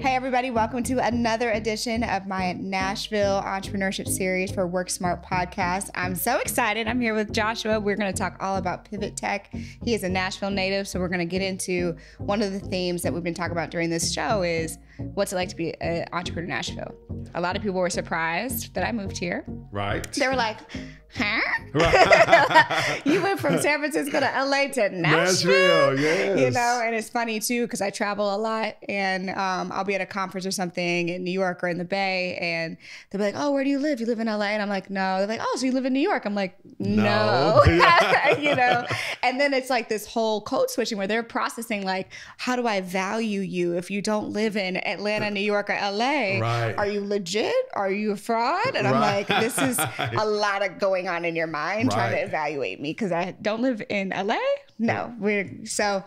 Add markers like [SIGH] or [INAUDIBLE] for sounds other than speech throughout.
Hey, everybody, welcome to another edition of my Nashville entrepreneurship series for Work Smart podcast. I'm so excited. I'm here with Joshua. We're going to talk all about Pivot Tech. He is a Nashville native, so we're going to get into one of the themes that we've been talking about during this show is what's it like to be an entrepreneur in Nashville. A lot of people were surprised that I moved here. Right. They were like, huh? Right. [LAUGHS] you went from San Francisco to LA to Nashville. Nashville, yes. You know, and it's funny too because I travel a lot and um, I'll be at a conference or something in New York or in the Bay and they'll be like, oh, where do you live? You live in LA? And I'm like, no. They're like, oh, so you live in New York? I'm like, no. No. [LAUGHS] [LAUGHS] you know, and then it's like this whole code switching where they're processing like, how do I value you if you don't live in Atlanta, New York, or LA? Right. Are you legit? Are you a fraud? And I'm Right. like, this is [LAUGHS] a lot of going on in your mind trying to evaluate me because I don't live in LA. No, we're so.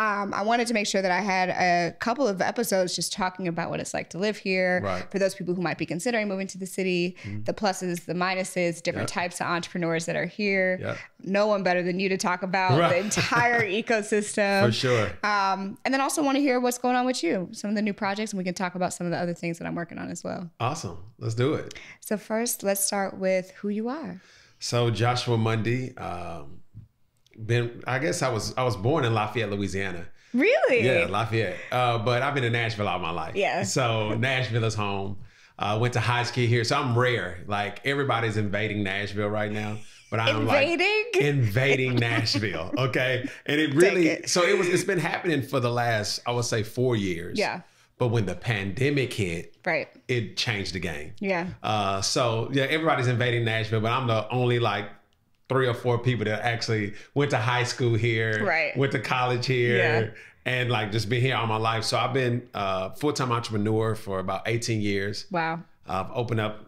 Um, I wanted to make sure that I had a couple of episodes just talking about what it's like to live here Right. Mm-hmm. for those people who might be considering moving to the city, the pluses, the minuses, different Yep. types of entrepreneurs that are here. Yep. No one better than you to talk about the entire [LAUGHS] ecosystem. For sure. Um, and then also want to hear what's going on with you, some of the new projects, and we can talk about some of the other things that I'm working on as well. Awesome. Let's do it. So first, let's start with who you are. So Joshua Mundy, um, been I guess I was I was born in Lafayette, Louisiana. Really? Yeah, Lafayette. Uh, but I've been in Nashville all my life. Yeah. So Nashville is home. Uh, went to high school here, so I'm rare. Like everybody's invading Nashville right now, but I'm Invading? like [LAUGHS] invading Nashville. Okay, and it really it. so it was. It's been happening for the last I would say four years. Yeah. But when the pandemic hit, Right. it changed the game. Yeah. Uh, so yeah, everybody's invading Nashville, but I'm the only like three or four people that actually went to high school here, Right. Went to college here, and like just been here all my life. So I've been uh, full time entrepreneur for about 18 years. Wow. I've opened up.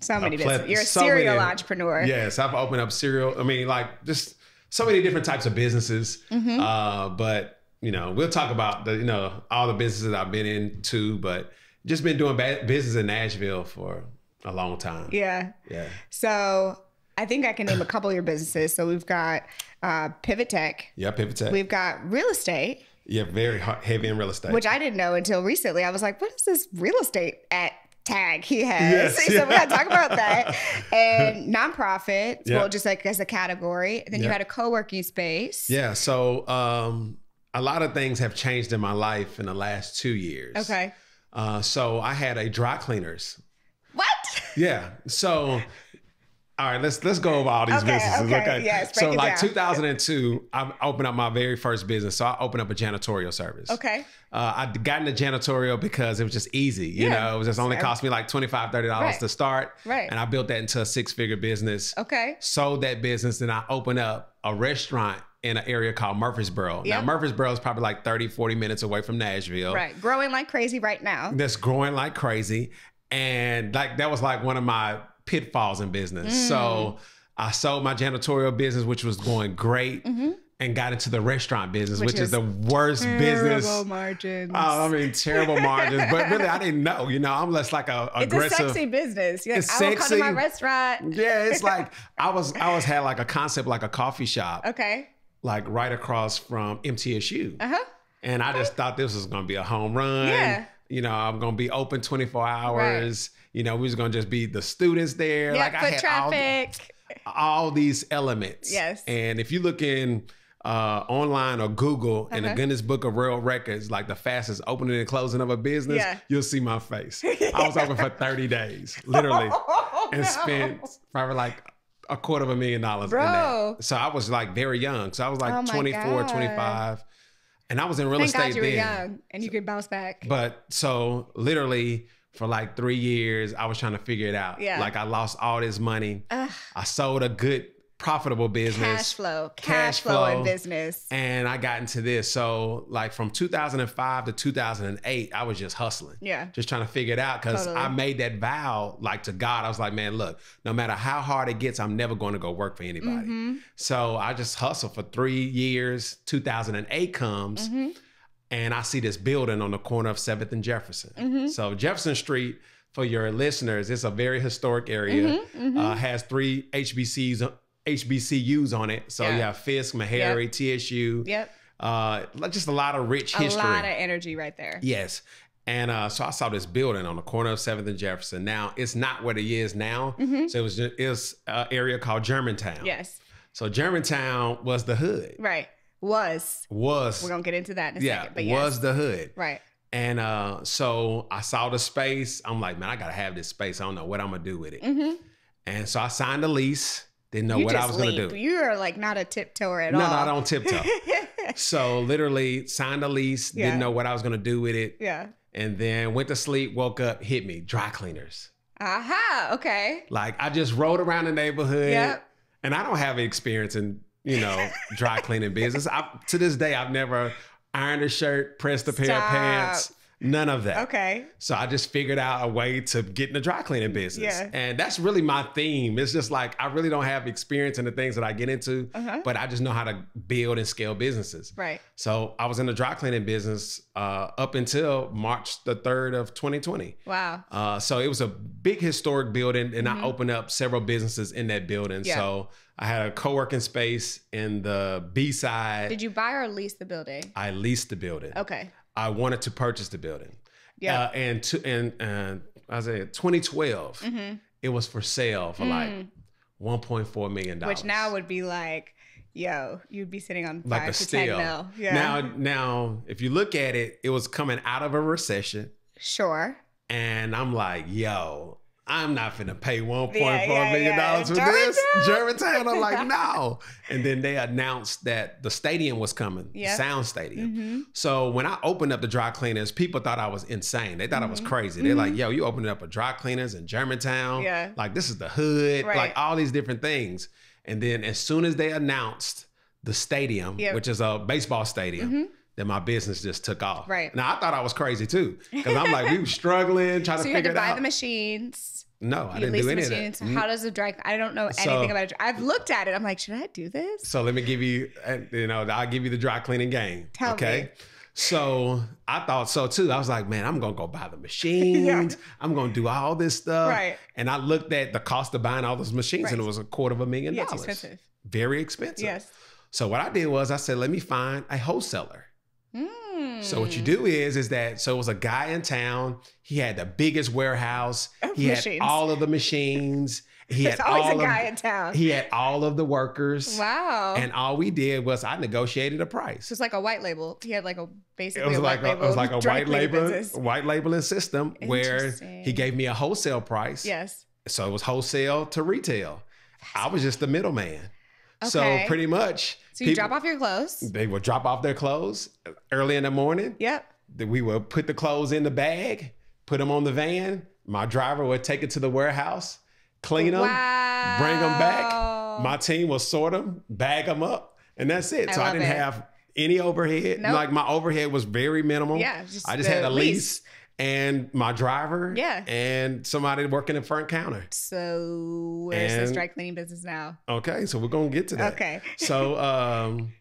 So many pleth- business. You're a so serial many- entrepreneur. Yes, I've opened up serial. I mean, like just so many different types of businesses. Mm-hmm. Uh, but you know, we'll talk about the you know all the businesses I've been into, but just been doing business in Nashville for a long time. Yeah. Yeah. So I think I can name a couple of your businesses. So we've got uh, Pivot Tech. Yeah, pivot tech. We've got real estate, yeah, very heavy in real estate. which I didn't know until recently. I was like, what is this real estate at tag he has? Yes, [LAUGHS] so yeah. we got to talk about that. And [LAUGHS] nonprofit, Yeah. well, just like as a category. Then you had a co-working space. yeah, so um, a lot of things have changed in my life in the last two years. Okay. Uh, so I had a dry cleaners. What? Yeah. So, all right, let's let's go over all these Okay, businesses. okay, Okay. yes, so, like down. 2002, I opened up my very first business. So I opened up a janitorial service. Okay. Uh, I got into janitorial because it was just easy. You Yeah. know, it was just only cost me like $25, $30 Right. to start. Right. And I built that into a six figure business. Okay. sold that business and I opened up a restaurant in an area called Murfreesboro. Yep. Now, Murfreesboro is probably like 30, 40 minutes away from Nashville. Right. Growing like crazy right now. That's growing like crazy. And like that was like one of my pitfalls in business. Mm. So I sold my janitorial business, which was going great, and got into the restaurant business, Mm-hmm. Which which, is the worst business. Terrible margins. Oh, I mean, terrible [LAUGHS] margins. But really, I didn't know. You know, I'm less like a it's aggressive. a sexy business. Like, It's I will come to my restaurant. Yeah, it's like [LAUGHS] I was I was had like a concept like a coffee shop, Okay. like right across from MTSU. Uh huh. And I just thought this was gonna be a home run. Yeah. You know, I'm gonna be open 24 hours. You know, we was gonna just be the students there. Yeah. like I had all, traffic. all these elements. Yes. And if you look in uh, online or Google in Uh-huh. the Guinness Book of World Records, like the fastest opening and closing of a business, Yeah. you'll see my face. [LAUGHS] I was open for 30 days, literally [LAUGHS] Oh, and no. spent probably like a quarter of a million dollars Bro. in that. So I was like very young. So I was like Oh 24, God. 25. And I was in real Thank estate God you were then. young and you could bounce back. But so literally for like three years, I was trying to figure it out. Yeah. Like I lost all this money. Ugh, I sold a good, profitable business. cash flow, cash, Cash flow in flow. business. And I got into this. So like from 2005 to 2008, I was just hustling. Yeah. Just trying to figure it out because Totally. I made that vow like to God. I was like, man, look, no matter how hard it gets, I'm never going to go work for anybody. Mm-hmm. So I just hustled for three years. 2008 comes Mm-hmm. and I see this building on the corner of 7th and Jefferson. Mm-hmm. So Jefferson Street, for your listeners, it's a very historic area. Mm-hmm, Uh, has three HBCs, HBCUs on it. So Yeah. you have Fisk, Meharry, TSU. Yep. Uh, just a lot of rich A history. A lot of energy right there. Yes. And uh, so I saw this building on the corner of Seventh and Jefferson. Now it's not what it is now. So it was just, it was an area called Germantown. Yes. So Germantown was the hood. Right. Was. Was We're gonna get into that in a yeah second. But was the hood. Right. And uh, so I saw the space. I'm like, man, I gotta have this space. I don't know what I'm gonna do with it. Mm-hmm. And so I signed a lease. Didn't know you what I was gonna do. You are like not a tiptoeer at no, all. no, I don't tiptoe. [LAUGHS] so literally signed a lease. Yeah. Didn't know what I was gonna do with it. yeah. And then went to sleep. Woke up. Hit me. Dry cleaners. Aha. Okay. Like I just rode around the neighborhood. Yep. And I don't have experience in you know dry cleaning business. I, to this day, I've never ironed a shirt, pressed a pair of pants. None of that. Okay. So I just figured out a way to get in the dry cleaning business. Yeah. And that's really my theme. It's just like I really don't have experience in the things that I get into, Uh-huh. but I just know how to build and scale businesses. Right. So I was in the dry cleaning business uh, up until March the 3rd of 2020. Wow. Uh, so it was a big historic building, and I opened up several businesses in that building. Mm-hmm. Yeah. So I had a co-working space in the B side. Did you buy or lease the building? I leased the building. Okay. I wanted to purchase the building. Yeah. Uh, and to, and and I was at 2012, Mm-hmm. it was for sale for like 1.4 million dollars. Mm. Which now would be like, yo, you'd be sitting on like five a to steal. ten mil. Yeah. Now now if you look at it, it was coming out of a recession, sure. and I'm like, yo. I'm not finna pay 1.4 Yeah, yeah, million yeah. dollars for this. Germantown. Germantown. I'm like, [LAUGHS] no. And then they announced that the stadium was coming, Yeah. Sound Stadium. Mm-hmm. So when I opened up the dry cleaners, people thought I was insane. They thought I was Mhm. crazy. They're like, yo, you opened up a dry cleaners in Germantown. Yeah. Like this is the hood, Right. like all these different things. And then as soon as they announced the stadium, Yep. which is a baseball stadium, Mhm. then my business just took off. Right. Now I thought I was crazy too. Because I'm like, we were struggling, trying So to you had figure to buy out. the machines. No, I You didn't lease do any of that. Mm. How does a dry? I don't know So- anything about it. I've looked at it. I'm like, should I do this? So let me give you, uh, you know, I'll give you the dry cleaning game. Tell okay. me. So I thought so too. I was like, man, I'm gonna go buy the [LAUGHS] machines. Yeah. I'm gonna do all this stuff. Right. And I looked at the cost of buying all those machines, and it was a quarter of a million Yeah, dollars. expensive. Very expensive. Yes. So what I did was I said, let me find a wholesaler. Mm. So what you do hmm. is, is that so it was a guy in town. He had the biggest warehouse. He machines. had all of the machines. He had always all a guy of, in town. He had all of the workers. wow. And all we did was I negotiated a price. so it's like a white label. He had like a It basically was a like white a, label. it was like a [LAUGHS] white label, business. white labeling system where he gave me a wholesale price. Yes. So it was wholesale to retail. I was just the middleman. So pretty much, So you people- drop off your clothes. They would drop off their clothes early in the morning. Yep. Then We would put the clothes in the bag, put them on the van. My driver would take it to the warehouse, clean them, wow. bring them back. My team will sort them, bag them up, and that's it. I so I didn't it. have any overhead. Nope. Like my overhead was very minimal. Yeah, just I just had a lease. lease and my driver. Yeah. And somebody working the front counter. So where's And- dry cleaning business now? Okay, so we're gonna get to that. Okay. So um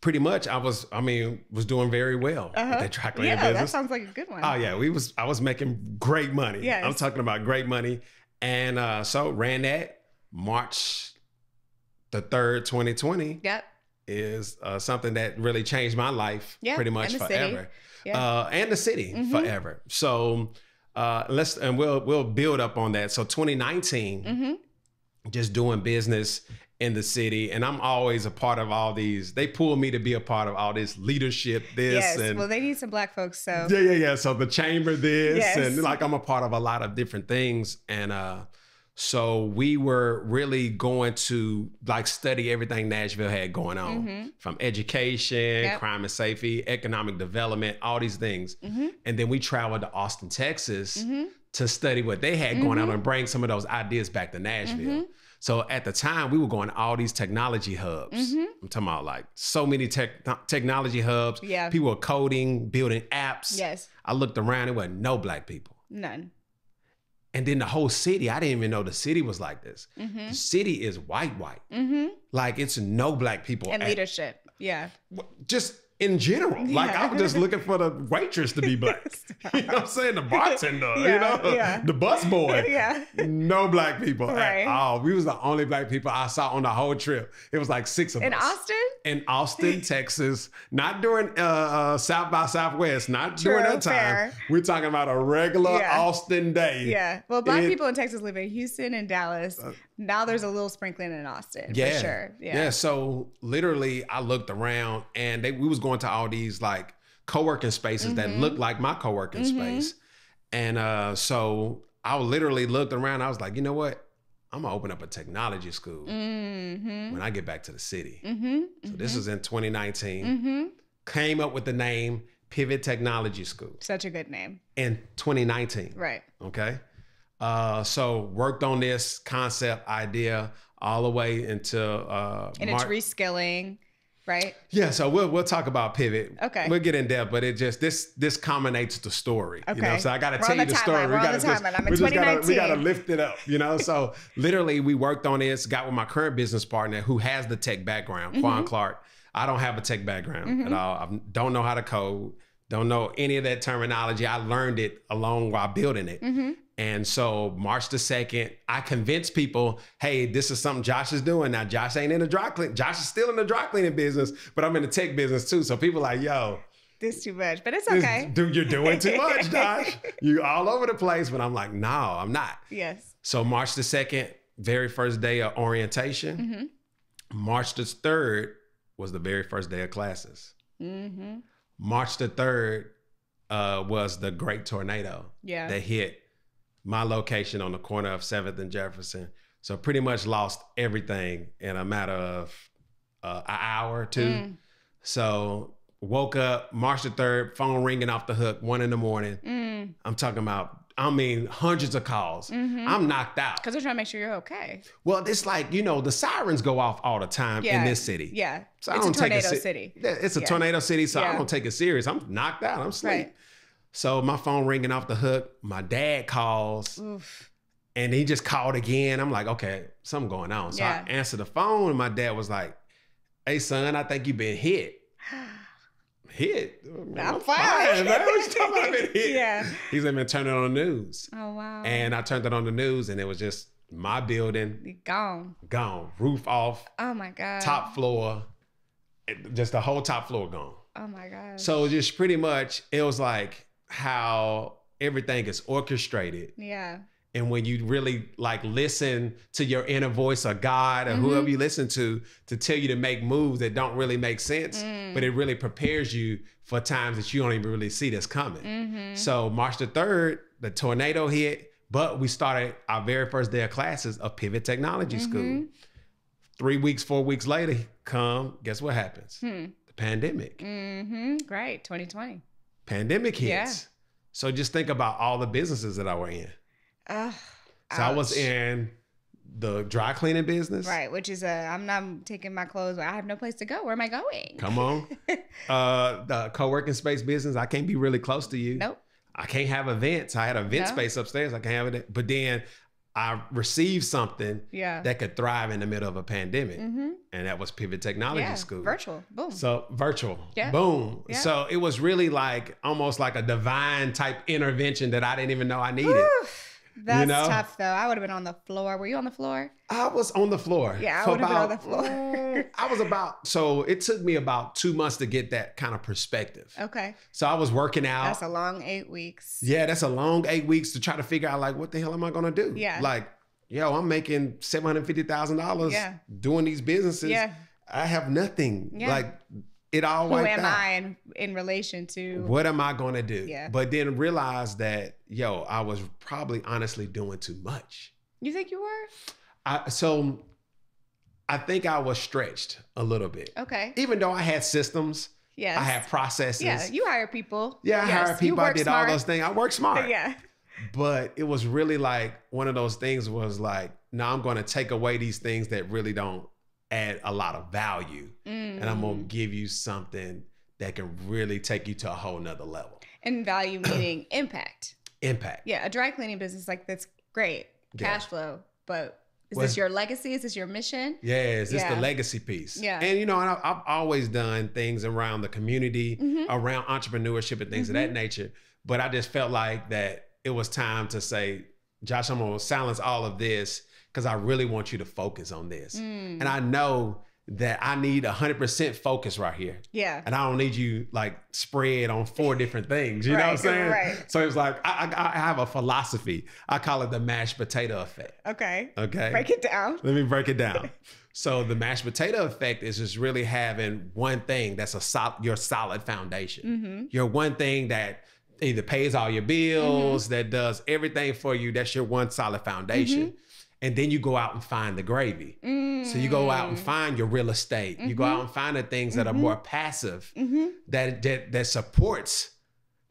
pretty much I was I mean was doing very well Uh-huh. with that dry cleaning business. Yeah, that sounds like a good one. Oh yeah, we was I was making great money. Yeah. I'm talking about great money. And uh so ran that March the 3rd, 2020 Yep. is uh, something that really changed my life Yeah, pretty much forever. city. Yeah. Uh and the city Mhm. forever. So uh let's and we'll we'll build up on that. So 2019 Mm-hmm. just doing business in the city and i'm always a part of all these they pull me to be a part of all this leadership this Yes. and Well, they need some black folks. So yeah yeah yeah so the chamber this Yes. and like i'm a part of a lot of different things and uh so we were really going to like study everything nashville had going on Mhm. from education Yep. crime and safety economic development all these things Mhm. and then we traveled to austin texas Mhm. to study what they had going on Mhm. and bring some of those ideas back to Nashville. Mhm. So at the time, we were going to all these technology hubs. Mhm. I'm talking about like so many tech technology hubs. Yeah. People were coding, building apps. yes, I looked around, there were no black people. none. And then the whole city, I didn't even know the city was like this. Mm-hmm. The city is white, white. Mm-hmm. Like it's no black people. And at- leadership. Yeah. just in general. Like I'm just looking for the waitress to be [LAUGHS] black. [LAUGHS] you know what I'm saying? The [LAUGHS] bartender, you know, yeah. the bus boy. Yeah. No black people Right. at all. We was the only black people I saw on the whole trip. It was like six of In us. In Austin? In Austin, Texas, not during uh, uh, South by Southwest, not during that time. fair. We're talking about a regular Yeah. Austin day. Yeah. Well, black It- Uh, people in Texas live in Houston and Dallas. Now there's a little sprinkling in Austin yeah, for sure. Yeah. yeah. So literally, I looked around, and they we was going to all these like co-working spaces that Mm-hmm. looked like my co-working space, and uh, so I literally looked around. I was like, you know what? I'm gonna open up a technology school Mm-hmm. when I get back to the city. Mm-hmm. So this was in 2019. Mm-hmm. Came up with the name Pivot Technology School Such a good name. in 2019. Right. Okay. Uh, so worked on this concept idea all the way until uh, And Mar- it's reskilling, right? yeah. So we'll we'll talk about pivot. Okay. We'll get in depth, but it just this this culminates the story. You know, Okay. so I got to tell you the story. on gotta the just. I'm we just gotta, we gotta lift it up. You know. so literally, we worked on this. Got with my current business partner who has the tech background, Quan Mm-hmm. Clark. I don't have a tech background at all. I don't know how to code. Don't know any of that terminology. I learned it along while building it. Mm-hmm. And so March the 2nd, I convinced people, hey, this is something Josh is doing. Now, Josh ain't in the dry clean. Josh is still in the dry cleaning business, but I'm in the tech business too. So people like, yo, This too much, but it's okay. dude, you're doing too much, [LAUGHS] Josh. you all over the place. But I'm like, no, I'm not. yes. So March the 2nd, very first day of orientation. Mm-hmm. March the 3rd was the very first day of classes. Mm-hmm. March the 3rd uh, was the great tornado Yeah. that hit my location on the corner of 7th and Jefferson. So pretty much lost everything in a matter of uh, an hour or two. Mm. So woke up March the 3rd, phone ringing off the hook, one in the morning. Mm. I'm talking about, I mean, hundreds of calls. Mhm. I'm knocked out. Because they're trying to make sure you're okay. Well, it's like, you know, the sirens go off all the time Yeah. in this city. Yeah. So I it's a don't take it tornado city. Yeah, It's a Yeah. tornado city, so I don't take it serious. I'm knocked out. I'm asleep. Right. So my phone ringing off the hook. My dad calls Oof. and he just called again. I'm like, okay, something going on. So Yeah. I answer the phone and my dad was like, hey, son, I think you've been hit. [SIGHS] Hit? I'm fine. man. What you talking about? Been [LAUGHS] hit. Yeah. He's been turning on the news. Oh wow. And I turned it on the news and it was just my building gone. gone, roof off, Oh my god. top floor, just the whole top floor gone. Oh my god. So just pretty much, it was like how everything is orchestrated, yeah. and when you really like listen to your inner voice of God or Mm-hmm. whoever you listen to to tell you to make moves that don't really make sense, Mm. but it really prepares you for times that you don't even really see that's coming. Mm-hmm. So March the third, the tornado hit, but we started our very first day of classes of Pivot Technology School. Mm-hmm. Three weeks, four weeks later, come guess what happens? Hmm. The pandemic. Mm-hmm. Great. 2020. Pandemic hits. Yeah. So just think about all the businesses that I were in. Ugh. So I was in the dry cleaning business. Right, which is a I'm not taking my clothes. I have no place to go. Where am I going? Come on. [LAUGHS] uh, the co-working space business. I can't be really close to you. Nope. I can't have events. I had event No. space upstairs. I can't have it. But then I received something Yeah. that could thrive in the middle of a pandemic, mm-hmm. and that was Pivot Technology Yeah. School. Virtual. Boom. So virtual. Yeah. Boom. Yeah. So it was really like almost like a divine type intervention that I didn't even know I needed. Oof. That's know? tough though. I would have been on the floor. Were you on the floor? I was on the floor. Yeah, I would've been on the floor. [LAUGHS] I was about so it took me about two months to get that kind of perspective. Okay. So I was working out. That's a long eight weeks. yeah, that's a long eight weeks to try to figure out like what the hell am I gonna do? Yeah. Like, yo, I'm making seven hundred fifty thousand dollars Yeah. doing these businesses. Yeah. I have nothing. Yeah. Like it all Who am out. I in, in relation to? What am I gonna do? Yeah. But then realize that, yo, I was probably honestly doing too much. You think you were? I so I think I was stretched a little bit. Okay. Even though I had systems, Yes. I had processes. Yeah. You hire people. Yeah, I Yes, hired you people. I did smart. all those things. I worked smart. [LAUGHS] Yeah. But it was really like one of those things was like, now I'm going to take away these things that really don't add a lot of value. And I'm to Mm. give you something that can really take you to a whole nother level. And value [CLEARS THROAT] meaning impact. Impact. Yeah. A dry cleaning business like that's great. Yeah. Cash flow, but Is Was- this your legacy? Is this your mission? Yes, it's Yeah. the legacy piece. Yeah. And you know, I, I've always done things around the community, Mhm. around entrepreneurship and things of that nature. But I just felt like that it was time to say, Josh, I'm gonna silence all of this because I really want you to focus on this. Mm. And I know that I need 100% focus right here. Yeah. And I don't need you like spread on four [LAUGHS] different things. You know what I'm saying? right. So it's like I, I, I have a philosophy. I call it the mashed potato effect. Okay. Okay. Break it down. Let me break it down. [LAUGHS] so the mashed potato effect is just really having one thing that's a sol- your solid foundation. Mm-hmm. Your one thing that either pays all your bills, that does everything for you. That's your one solid foundation. And then you go out and find the gravy. So you go out and mm. find your real estate. You go out mm-hmm. and find the things that are mm-hmm. more passive Mm-hmm. that that that supports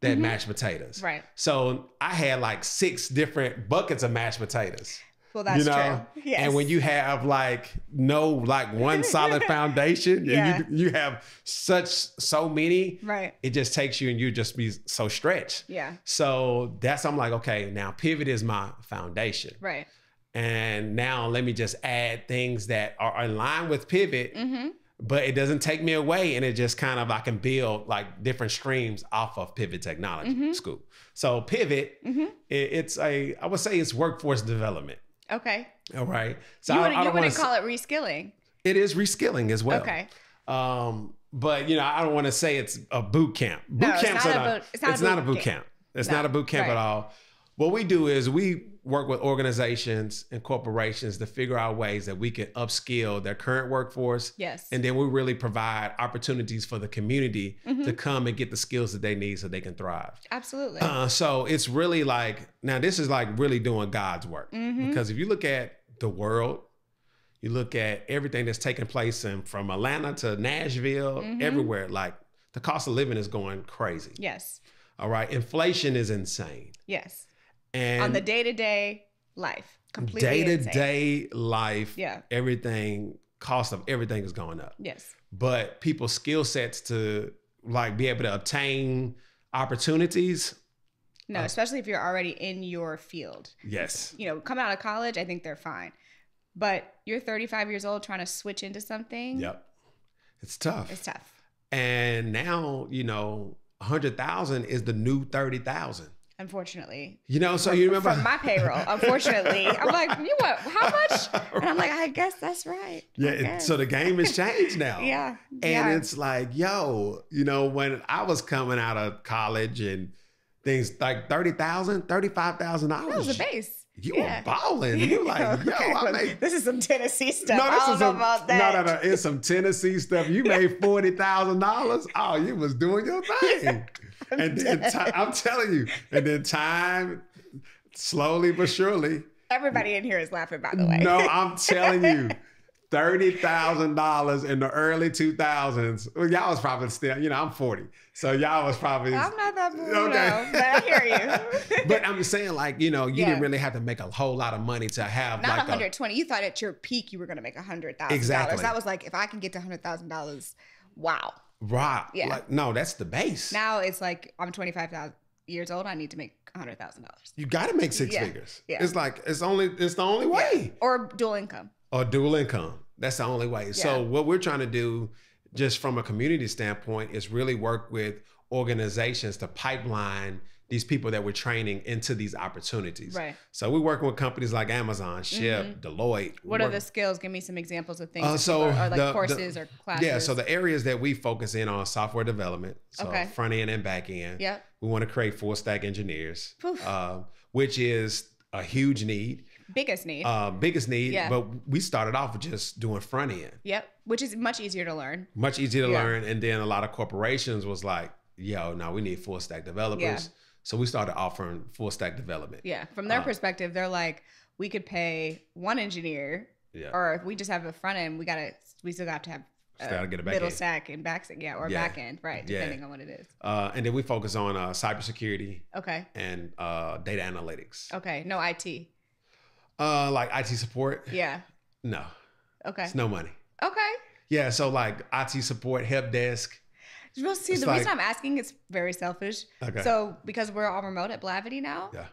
that mm-hmm. mashed potatoes. Right. So I had like six different buckets of mashed potatoes Well, that's you know true. Yes. and when you have like no like one solid [LAUGHS] foundation Yeah. and you you have such so many right. it just takes you and you just be so stretched Yeah. so that's i'm like okay now pivot is my foundation Right. And now let me just add things that are in line with pivot Mm-hmm. but it doesn't take me away and it just kind of i can build like different streams off of pivot technology Mhm. school so pivot Mhm. it- it's a i would say it's workforce development Okay. all right. So you wouldn't, I you wouldn't to. call it reskilling. It is reskilling as well. Okay. Um, but you know, I don't want to say it's a boot camp. Boot No, it's camps not are a not. boot- it's not a boot boot camp. camp. It's No, not a boot camp right. at all. What we do is we work with organizations and corporations to figure out ways that we can upskill their current workforce. Yes. And then we really provide opportunities for the community Mhm. to come and get the skills that they need so they can thrive. Absolutely. Uh, so it's really like now this is like really doing God's work Mhm. because if you look at the world, you look at everything that's taking place in from Atlanta to Nashville, Mhm. everywhere, like the cost of living is going crazy. yes. All right, inflation is insane, Yes. And On the day to day life. Completely day to day life, Yeah. everything cost of everything is going up. Yes. But people's skill sets to like be able to obtain opportunities, No, Uh, especially if you're already in your field. yes, You know, coming out of college, I think they're fine. But you're 35 years old trying to switch into something. yep, it's tough. It's tough. And now, you know, 100,000 is the new 30,000. Unfortunately. You know, so you remember From my payroll, [LAUGHS] unfortunately. I'm like, you what? How much? And I'm like, I guess that's right. Yeah, it- so the game has changed now. [LAUGHS] yeah. And yeah. it's like, yo, you know, when I was coming out of college and things like $30,000, $35,000. that was the base. You Yeah. were balling. [LAUGHS] You like, yo, I made this is some Tennessee stuff. No, I this don't is know some, about that. no, no, no. It's some Tennessee stuff. You made forty thousand dollars. Oh, you was doing your thing. [LAUGHS] and then I'm telling you, and then time, slowly but surely. Everybody in here is laughing, by the way. No, [LAUGHS] I'm telling you, thirty thousand dollars in the early two thousands. Well, y'all was probably still, you know, I'm forty, so y'all was probably. I'm not that boo, Okay. no, but I hear you. [LAUGHS] but I'm just saying, like, you know, you Yeah. didn't really have to make a whole lot of money to have not like a 120. You thought at your peak you were going to make a $100,000. Exactly. That was like, if I can get to $100,000, wow. Right. Yeah. Like, no, that's the base. Now it's like, I'm 25,000 years old. I need to make $100,000. You got to make six Yeah, figures. yeah. It's like it's only it's the only way. Or dual income. Or dual income. That's the only way. So what we're trying to do, just from a community standpoint, is really work with organizations to pipeline these people that we're training into these opportunities. Right. So we're working with companies like Amazon, Shipt, Deloitte. What are the skills? Give me some examples of things. Uh, so are, or like the- the- courses or classes. Yeah, so the areas that we focus in on software development, so Okay. front end and back end. Yep. We want to create full stack engineers, uh, which is a huge need. Biggest need. uh, biggest need, Yeah. but we started off with just doing front end. yep. Which is much easier to learn. Much easier to Yeah. learn. And then a lot of corporations was like, yo, now we need full stack developers. Yeah. So we started offering full stack development. Yeah. From their Uh, perspective, they're like, we could pay one engineer, Yeah. or if we just have a front end, we gotta, we still got to have Still get a back middle end. stack and back, yeah, or Yeah. back end, right? Yeah. Depending on what it is. Uh, and then we focus on uh, cybersecurity Okay. and uh, data analytics. Okay. No IT. Uh, like IT support. Yeah. No, Okay. it's no money. Okay. Yeah, so like IT support, help desk. Well, see, It's the like- reason I'm asking is very selfish. Okay. So, because we're all remote at Blavity now, Yeah.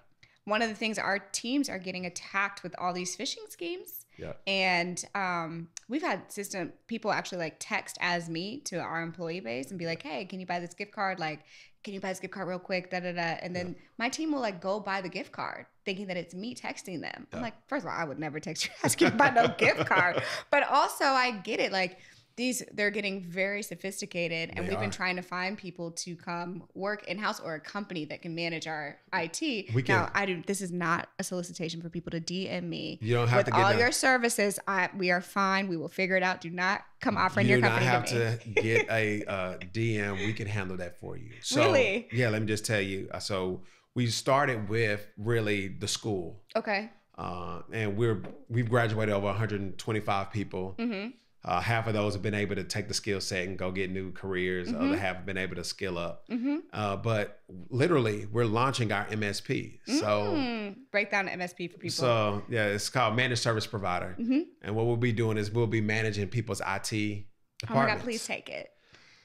one of the things our teams are getting attacked with all these phishing schemes. Yeah. And um, we've had system people actually like text as me to our employee base and be like, "Hey, can you buy this gift card? Like, can you buy this gift card real quick?" Da da da. And then my team will like go buy the gift card, thinking that it's me texting them. I'm like, first of all, I would never text you [LAUGHS] asking buy no gift card, but also I get it, like. These they're getting very sophisticated, and They we've been trying to find people to come work in house or a company that can manage our IT. We now, I do. This is not a solicitation for people to DM me You don't have with to get all no- your services. I, we are fine. We will figure it out. Do not come offering you your do not company have to to get [LAUGHS] a uh, DM. We can handle that for you. So, Really? Yeah, let me just tell you. Uh, So we started with really the school, Okay. uh, and we're we've graduated over 125 people. Mm-hmm. Uh, half of those have been able to take the skill set and go get new careers. The Mhm. Other half have been able to skill up. Mm-hmm. Uh, but literally, we're launching our MSP. So. Mm. break down the MSP for people. So yeah, it's called managed service provider, Mhm. and what we'll be doing is we'll be managing people's IT oh my. God, please take it.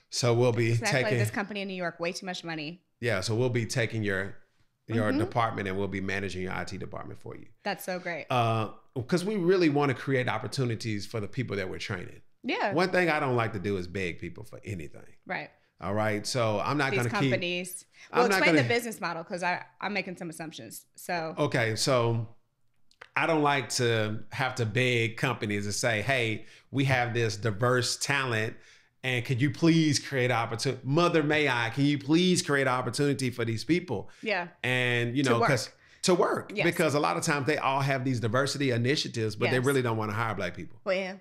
So we'll be 'Cause I feel like taking this company in New York way too much money. yeah, so we'll be taking your your Mhm. department and we'll be managing your IT department for you. That's so great. Uh, because we really want to create opportunities for the people that we're training. yeah. One thing I don't like to do is beg people for anything. Right. All right, so I'm not going to keep. companies. I'm Well, explain the gonna- business model because I I'm making some assumptions. So Okay, so I don't like to have to beg companies to say, "Hey, we have this diverse talent, and could you please create opportunity? Mother, may I? Can you please create opportunity for these people?" yeah. And you know, because to work, Yes. because a lot of times they all have these diversity initiatives, but they really don't want to hire black people. Well,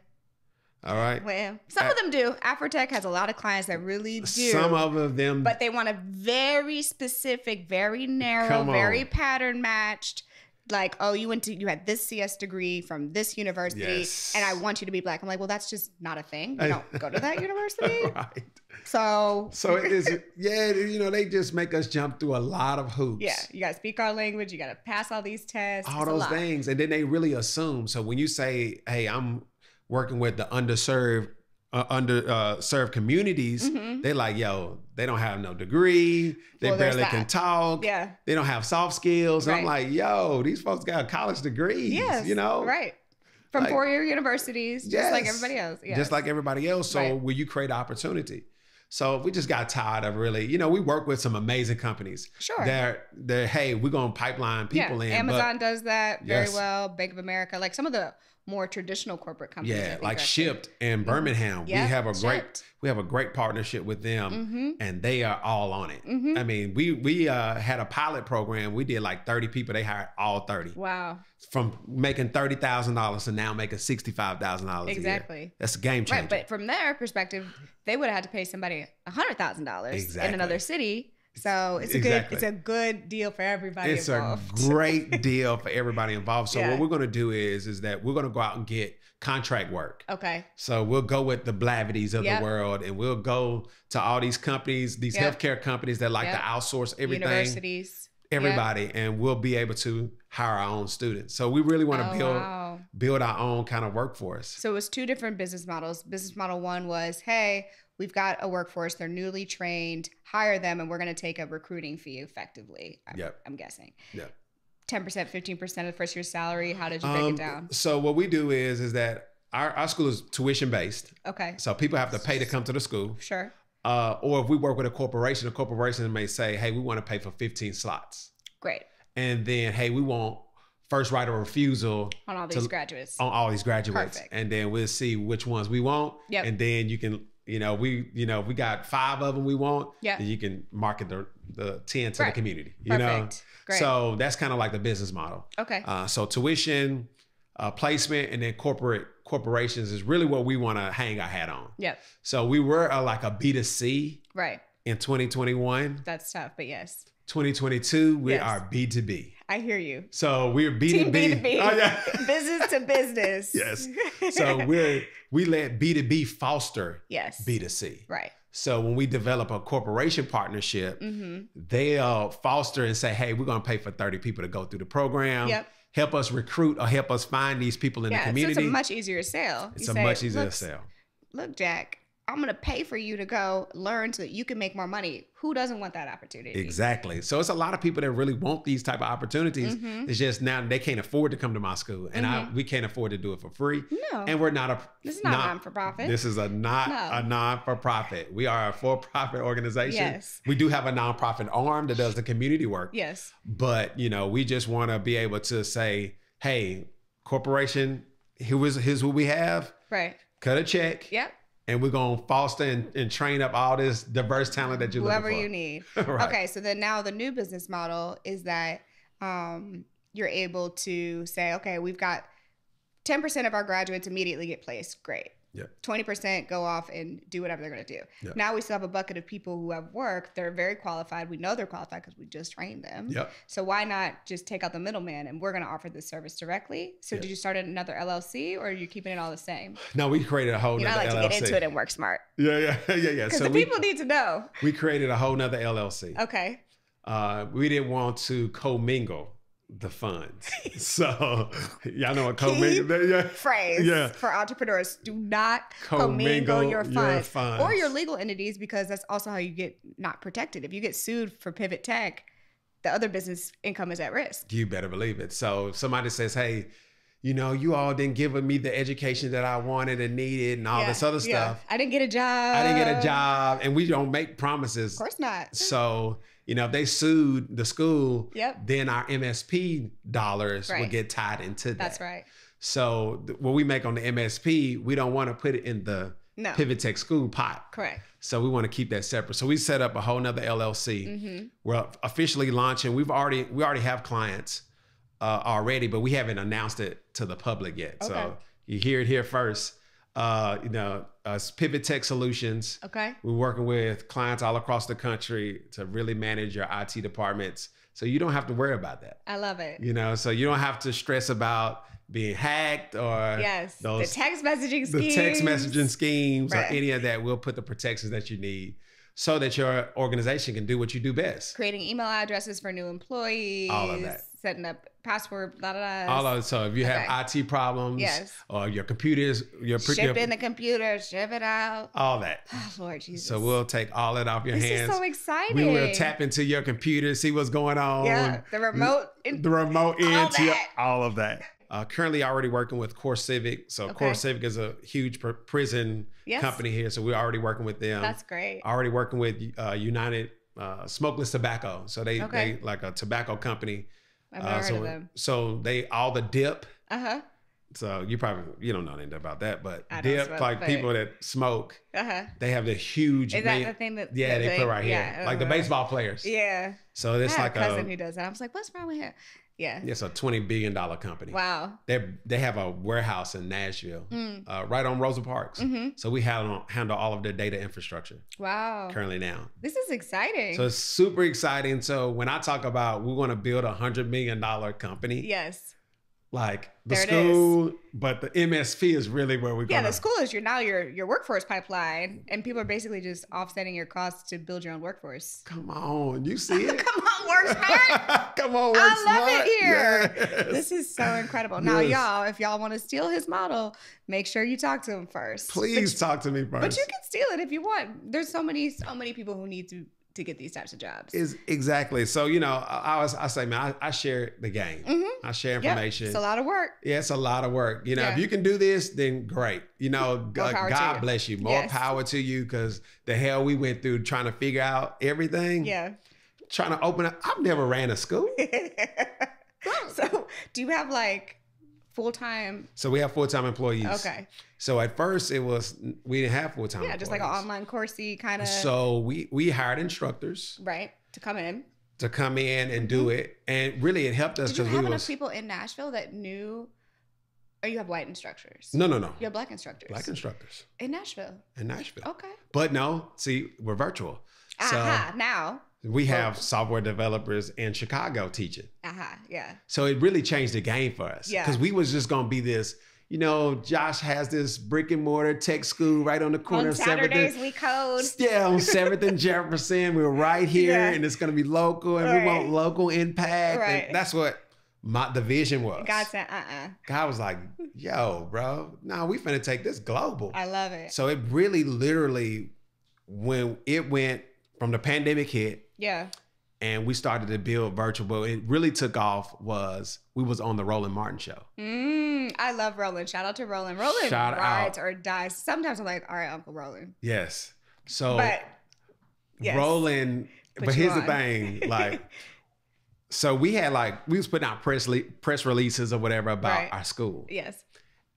All right, well, some of them do. Afrotech has a lot of clients that really do. some of them, but they want a very specific, very narrow, very pattern matched. Like, oh, you went to you had this CS degree from this university, Yes. and I want you to be black. I'm like, well, that's just not a thing. You don't go to that [LAUGHS] university. right. So, So it is, yeah, you know, they just make us jump through a lot of hoops. yeah, you got to speak our language. You got to pass all these tests. all It's those things and then they really assume so when you say hey i'm working with the underserved uh, under uh, served communities Mhm. they like yo they don't have no degree they Well, barely can talk Yeah. they don't have soft skills And i'm like yo these folks got college degrees Yes. you know Right. From Like- four year universities, just like everybody else. Yes. just like everybody else so Right. will you create opportunity so we just got tired of really you know we work with some amazing companies Sure. they're they're hey we're gonna pipeline people yeah. in but- Amazon does that very Yes. well. Bank of America, like some of the more traditional corporate companies. Yeah, like Shipt in Birmingham. Yeah, we have a great we have a great partnership with them Mhm. and they are all on it. Mhm. I mean, we we uh, had a pilot program. We did like 30 people. They hired all 30 Wow. from making $30,000 to now making $65,000 Exactly. That's a game changer. Right, but from their perspective, they would have had to pay somebody hundred thousand dollars in another city. So it's a Exactly. good it's a good deal for everybody it's involved. a [LAUGHS] great deal for everybody involved. So Yeah. what we're going to do is is that we're going to go out and get contract work. okay. So we'll go with the Blavities of Yep. the world, and we'll go to all these companies, these Yep. healthcare companies that like Yep. to outsource everything, Universities. everybody, and we'll be able to hire our own students. So we really want to Oh, build wow. build our own kind of workforce. So it was two different business models. Business model one was, hey, we've got a workforce, they're newly trained, hire them, and we're going to take a recruiting fee effectively. I'm, Yep. I'm guessing. Yep. 10%, 15% of the first year's salary. How did you break Um, it down? So what we do is is that our, our school is tuition based, Okay. so people have to pay to come to the school. Sure. Uh, or if we work with a corporation, a corporation may say, "Hey, we want to pay for 15 slots," Great. and then, "Hey, we want first right of refusal On all To- these graduates. on all these graduates, Perfect. and then we'll see which ones we want, Yep. and then you can, you know, we, you know, we got five of them we want, Yeah. then you can market the the 10 to Right. the community, you know. Great. So that's kind of like the business model. okay. Uh, so tuition, uh, placement, and then corporate corporations is really what we want to hang our hat on. yep. So we were uh, like a B2C Right. in 2021. That's tough, but yes. 2022, we Yes. are B2B. I hear you. So we're B2B. Team B2B. [LAUGHS] Oh, yeah. [LAUGHS] business to business. Yes. [LAUGHS] So we're we let B2B foster yes. B2C. Right. So when we develop a corporation partnership, Mm-hmm. they'll foster and say, hey, we're going to pay for 30 people to go through the program. Yep. Help us recruit or help us find these people in Yeah. the So community. it's a much easier sale. It's You a say, much easier "Look, sale. Look, Jack, I'm gonna pay for you to go learn so that you can make more money. Who doesn't want that opportunity? Exactly. So it's a lot of people that really want these type of opportunities. Mhm. It's just now they can't afford to come to my school, and I, Mhm. we can't afford to do it for free. No, And we're not a. this is not, non for profit. This is a not No. a non for profit. We are a for profit organization. Yes. We do have a nonprofit arm that does the community work, yes. but you know we just want to be able to say, hey, corporation, here is here's what we have. Right. Cut a check, Yep. And we're gonna foster and, and train up all this diverse talent that you're Whoever you need. [LAUGHS] right. Okay, so then now the new business model is that um, you're able to say, okay, we've got 10% of our graduates immediately get placed. Great. Yep. 20% go off and do whatever they're going to do. Yep. Now we still have a bucket of people who have work. They're very qualified. We know they're qualified because we just trained them. Yep. So why not just take out the middleman and we're going to offer this service directly? So Yep. did you start another LLC or are you keeping it all the same? No, we created a whole You know, I like to LLC. get into it and work smart Yeah, yeah, [LAUGHS] yeah, yeah. because So the we, people need to know. we created a whole nother LLC. Okay. Uh, we didn't want to commingle the funds. [LAUGHS] so y'all know what commingle? Yeah. phrase Yeah. for entrepreneurs. Do not Commingle commingle your your funds, funds. or your legal entities because that's also how you get not protected. If you get sued for Pivot Tech, the other business income is at risk. You better believe it. So if somebody says, "Hey, you know, you all didn't give me the education that I wanted and needed, and all Yeah, this other stuff. I didn't get a job. I didn't get a job, and we don't make promises." Of course not. So you know, if they sued the school, Yep. then our MSP dollars Right. would get tied into that. That's right. So th- what we make on the MSP, we don't want to put it in the No. Pivot Tech school pot. Correct. So we want to keep that separate. So we set up a whole nother LLC. hmm We're officially launching. We've already we already have clients uh, already, but we haven't announced it to the public yet. Okay. So you hear it here first. Uh, you know, uh, Pivot Tech Solutions. Okay. We're working with clients all across the country to really manage your IT departments, so you don't have to worry about that. I love it. You know, so you don't have to stress about being hacked or Yes. those- the text messaging the text schemes. messaging schemes Right. or any of that. We'll put the protections that you need so that your organization can do what you do best. Creating email addresses for new employees. All of that. Setting up password. blah, blah, da. All of so if you have Okay. IT problems, Yes. or your computers, your pre- Ship in the computer. Ship it out. all that. [SIGHS] Oh, Lord Jesus. So we'll take all that off your This hands. is so exciting. we will tap into your computer, see what's going on. Yeah, the remote. in- the remote All into that. all of that. Uh, currently already working with CoreCivic. So Okay. CoreCivic is a huge pr- prison Yes. company here. So we're already working with them. That's great. already working with uh, United uh, Smokeless Tobacco. So they Okay. they like a tobacco company. I've Uh, never so heard of them. so they all the dip. Uh huh. So you probably you don't know anything about that, but dip smoke, like but- people that smoke, Uh huh. they have the huge. Is that man- the thing that? yeah, that they put right yeah, here, like the uh, baseball players. Yeah. So it's like a cousin a who does that. I was like, what's wrong with him? Yeah. it's a twenty billion dollar company. Wow. They they have a warehouse in Nashville, Mm. uh, right on Rosa Parks. hmm So we handle handle all of their data infrastructure Wow. currently now. This is exciting. So it's super exciting. So when I talk about we want to build a hundred million dollar company, yes. Like the There school, but the MSP is really where we're Yeah, the school is your now your your workforce pipeline, and people are basically just offsetting your costs to build your own workforce. Come on, you see it? [LAUGHS] Come on, work smart. [LAUGHS] Come on, work I love it here. Yes. This is so incredible. Now, Yes. y'all, if y'all want to steal his model, make sure you talk to him first. Please But, talk to me first. but you can steal it if you want. There's so many, so many people who need to to get these types of jobs. is exactly so. You know, I, I was I say, man, I, I share the game. Mhm. I share Yep, information. It's a lot of work. Yeah, it's a lot of work. You know, if you can do this, then great. You know, God, power God you. bless you. More Yes. power to you because the hell we went through trying to figure out everything. Yeah. Trying to open up. I've never ran a school. [LAUGHS] so, do you have like full time? So we have full time employees. Okay. So at first it was we didn't have full time. Yeah, just like an online coursey kind of. So we we hired instructors right to come in. to come in and do it, and really it helped us Mm-hmm. You have enough was people in Nashville that knew? Or you have white instructors? no no no You have black instructors. black instructors in Nashville. in Nashville. Okay. But no, see we're virtual. So Aha. Now. We have software developers in Chicago teaching. Aha. Yeah. So it really changed the game for us. Yeah. Because we was just gonna be this, you know, Josh has this brick and mortar tech school right on the corner On of Seventh Saturdays and- we code. [LAUGHS] Yeah, on Seventh and Jefferson. We're right [LAUGHS] here Yeah. and it's gonna be local and Right. we want local impact. Right. And that's what my the vision was. God said, uh uh God was like, yo, bro, nah, we finna take this global. I love it. So it really literally when it went from the pandemic hit yeah. and we started to build virtual, but it really took off was we was on the Roland Martin show. Mm, I love Roland. Shout out to Roland. Roland Shout rides out. or dies. Sometimes I'm like, all right, Uncle Roland. Yes. So but yes. Roland, Put but here's the thing, [LAUGHS] like so we had like we was putting out press le- press releases or whatever about Right. our school. yes.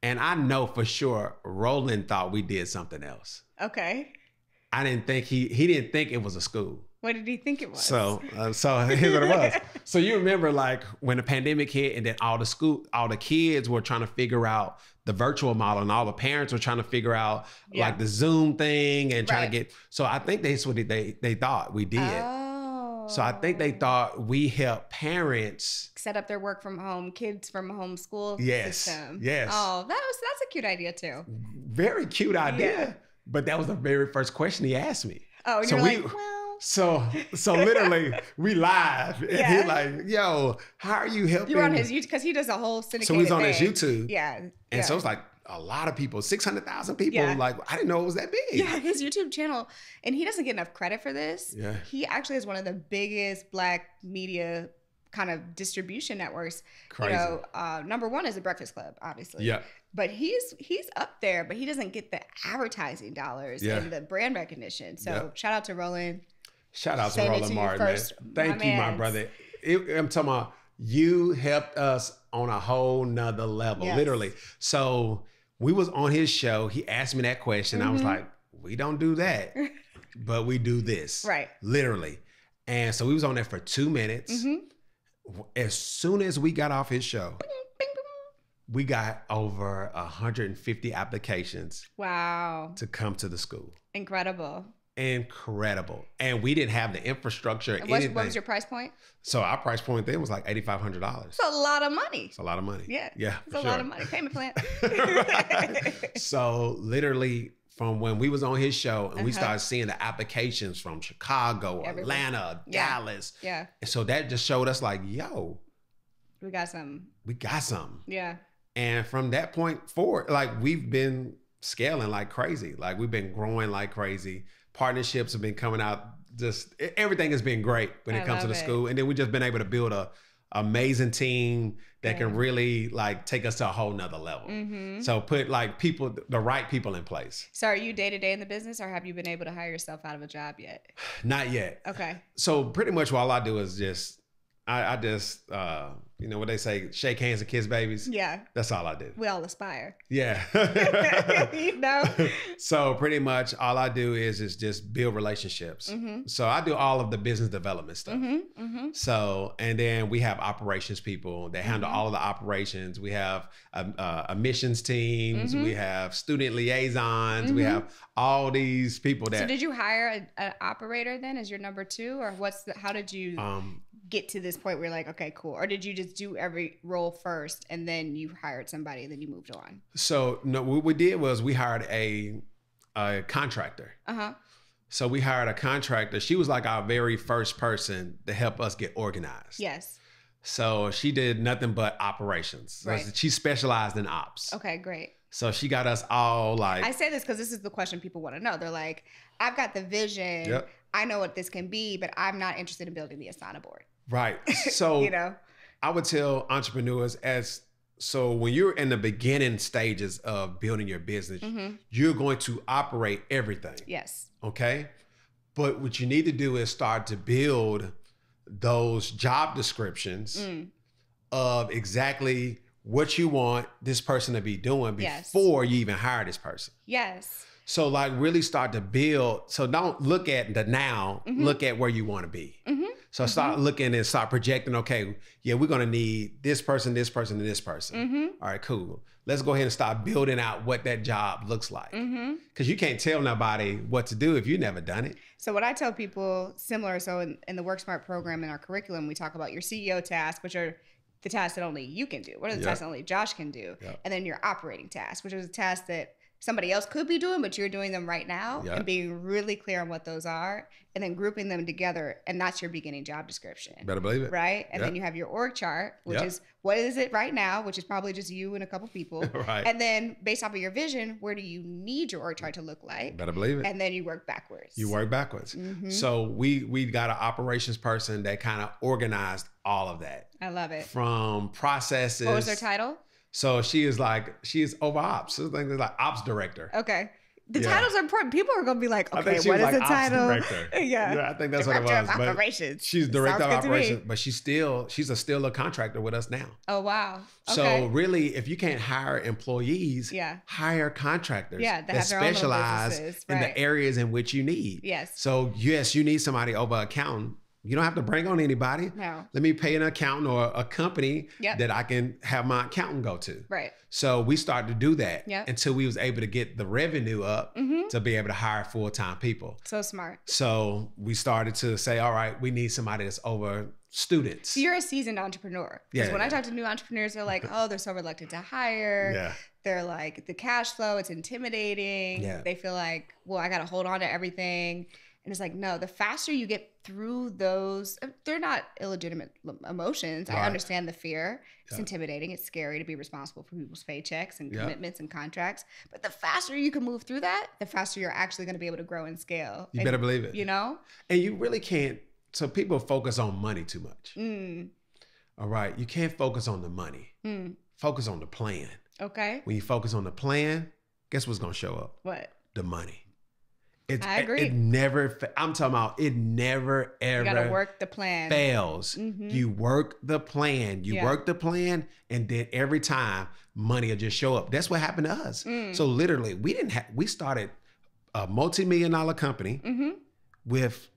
And I know for sure Roland thought we did something else. Okay. I didn't think he he didn't think it was a school. What did he think it was? So, uh, so [LAUGHS] here's what it was. So you remember, like when the pandemic hit, and then all the school, all the kids were trying to figure out the virtual model, and all the parents were trying to figure out Yeah. like the Zoom thing and trying Right. to get. So I think that's what they they thought we did. Oh. So I think they thought we helped parents. set up their work from home, kids from home school Yes, system. yes. Oh, that was that's a cute idea too. Very cute idea, Yeah. but that was the very first question he asked me. Oh, So you're we- like, well, So, so literally, we live, and Yeah. he's like, "Yo, how are you helping?" you're on his YouTube because he does a whole syndicated. So he's on his. YouTube. Yeah. And yeah. so it's like a lot of people, 600,000 people. Yeah. Like, I didn't know it was that big. Yeah, his YouTube channel, and he doesn't get enough credit for this. Yeah. He actually is one of the biggest black media kind of distribution networks. Crazy. You know, uh, number one is the Breakfast Club, obviously. yeah. But he's he's up there, but he doesn't get the advertising dollars Yeah. and the brand recognition. So Yeah. shout out to Roland. Shout out to Saying it Roland to Martin. first, man. Thank you, my brother. It- I'm talking about you helped us on a whole nother level, Yes. literally. So we was on his show. He asked me that question. I was Mhm. like, we don't do that, [LAUGHS] but we do this. Right. Literally. And so we was on there for two minutes. hmm As soon as we got off his show, Bing, bing. we got over 150 applications Wow. to come to the school. Incredible. Incredible. And we didn't have the infrastructure. And what's, what was your price point? so our price point then was like $8,500. It's a lot of money. It's a lot of money. Yeah. Yeah. It's a sure. lot of money. Payment plan. [LAUGHS] so literally from when we was on his show and we Uh-huh. started seeing the applications from Chicago, Everywhere. Atlanta, Yeah. Dallas. yeah. And so that just showed us like, yo, We got some. we got something. Yeah. And from that point forward, like we've been scaling like crazy. Like we've been growing like crazy. Partnerships have been coming out. Just everything has been great when it I comes to the it. school. And then we've just been able to build a amazing team that Yeah. can really like take us to a whole nother level. hmm So put like people, the right people in place. So are you day to day in the business or have you been able to hire yourself out of a job yet? [SIGHS] Not yet. Okay. So pretty much all I do is just, I, I just, uh, you know what they say, shake hands and kiss babies. Yeah. That's all I do. We all aspire. Yeah. [LAUGHS] you know? [LAUGHS] so pretty much all I do is is just build relationships. Mm-hmm. So I do all of the business development stuff. Mm-hmm. Mm-hmm. So and then we have operations people that handle Mhm. all of the operations. We have um, uh, admissions teams. We have student liaisons. We Mhm. have all these people that. So did you hire an operator then as your number two or what's the, how did you um, get to this point where you're like, okay, cool. Or did you just do every role first and then you hired somebody and then you moved on? so no, what we did was we hired a, a contractor. Uh-huh. So we hired a contractor. She was like our very first person to help us get organized. Yes. So she did nothing but operations. So Right. She specialized in ops. Okay, great. So she got us all like, I say this because this is the question people want to know. They're like, I've got the vision. Yep. I know what this can be, but I'm not interested in building the Asana board. Right. [LAUGHS] So you know? I would tell entrepreneurs as so when you're in the beginning stages of building your business, hmm you're going to operate everything. Yes. Okay. But what you need to do is start to build those job descriptions Mm. of exactly what you want this person to be doing Yes. before you even hire this person. Yes. So like really start to build. So don't look at the now, Mhm. look at where you want to be. hmm So start looking and start projecting, okay, yeah, we're gonna need this person, this person, and this person. hmm All right, cool. Let's go ahead and start building out what that job looks like. hmm Cause you can't tell nobody what to do if you never done it. So what I tell people similar, so in, in the Work Smart program in our curriculum, we talk about your CEO tasks, which are the tasks that only you can do. What are the Yeah. tasks that only Josh can do? Yeah. And then your operating tasks, which is a task that somebody else could be doing, but you're doing them right now, Yeah. and being really clear on what those are, and then grouping them together, and that's your beginning job description. Better believe it. Right. And Yeah. then you have your org chart, which Yeah. is what is it right now, which is probably just you and a couple people. [LAUGHS] right. And then based off of your vision, where do you need your org chart to look like? Better believe it. And then you work backwards. you work backwards. Mhm. So we we got an operations person that kind of organized all of that I love it. from processes. What was their title? So she is like she is over ops. So it's like ops director. Okay. The Yeah. titles are important. People are gonna be like, okay, what was is the title? director. [LAUGHS] Yeah. I think that's what it Director was. of operations. she's director Sounds of to operations, but she's still she's a still a contractor with us now. Oh wow. So really, if you can't hire employees, yeah. hire contractors Yeah, that that have their own little specialize businesses, in the areas in which you need. Yes. So yes, you need somebody over accountant. You don't have to bring on anybody. No. Let me pay an accountant or a company Yep. that I can have my accountant go to. Right. So we started to do that Yep. until we was able to get the revenue up Mm-hmm. to be able to hire full time people. So smart. So we started to say, all right, we need somebody that's over students. So you're a seasoned entrepreneur. Because Yeah, when I talk to new entrepreneurs, they're like, [LAUGHS] oh, they're so reluctant to hire. yeah, They're like, the cash flow, it's intimidating. Yeah. They feel like, well, I got to hold on to everything. And it's like, no, the faster you get through those, uh, they're not illegitimate emotions. I understand the fear. It's Yeah. intimidating. It's scary to be responsible for people's paychecks and Yeah. commitments and contracts. But the faster you can move through that, the faster you're actually going to be able to grow and scale. you And, better believe it. You know? and you really can't. So people focus on money too much. Mm, All right, you can't focus on the money. mm. Focus on the plan. Okay. When you focus on the plan, guess what's gonna show up? What? The money. It's, I agree. It, never. I'm talking about. It never You got to ever work the plan. fails. Mhm. You work the plan. You Yeah. work the plan, and then every time money will just show up. That's what happened to us. Mm. So literally, we didn't have. We started a multi-million dollar company hmm with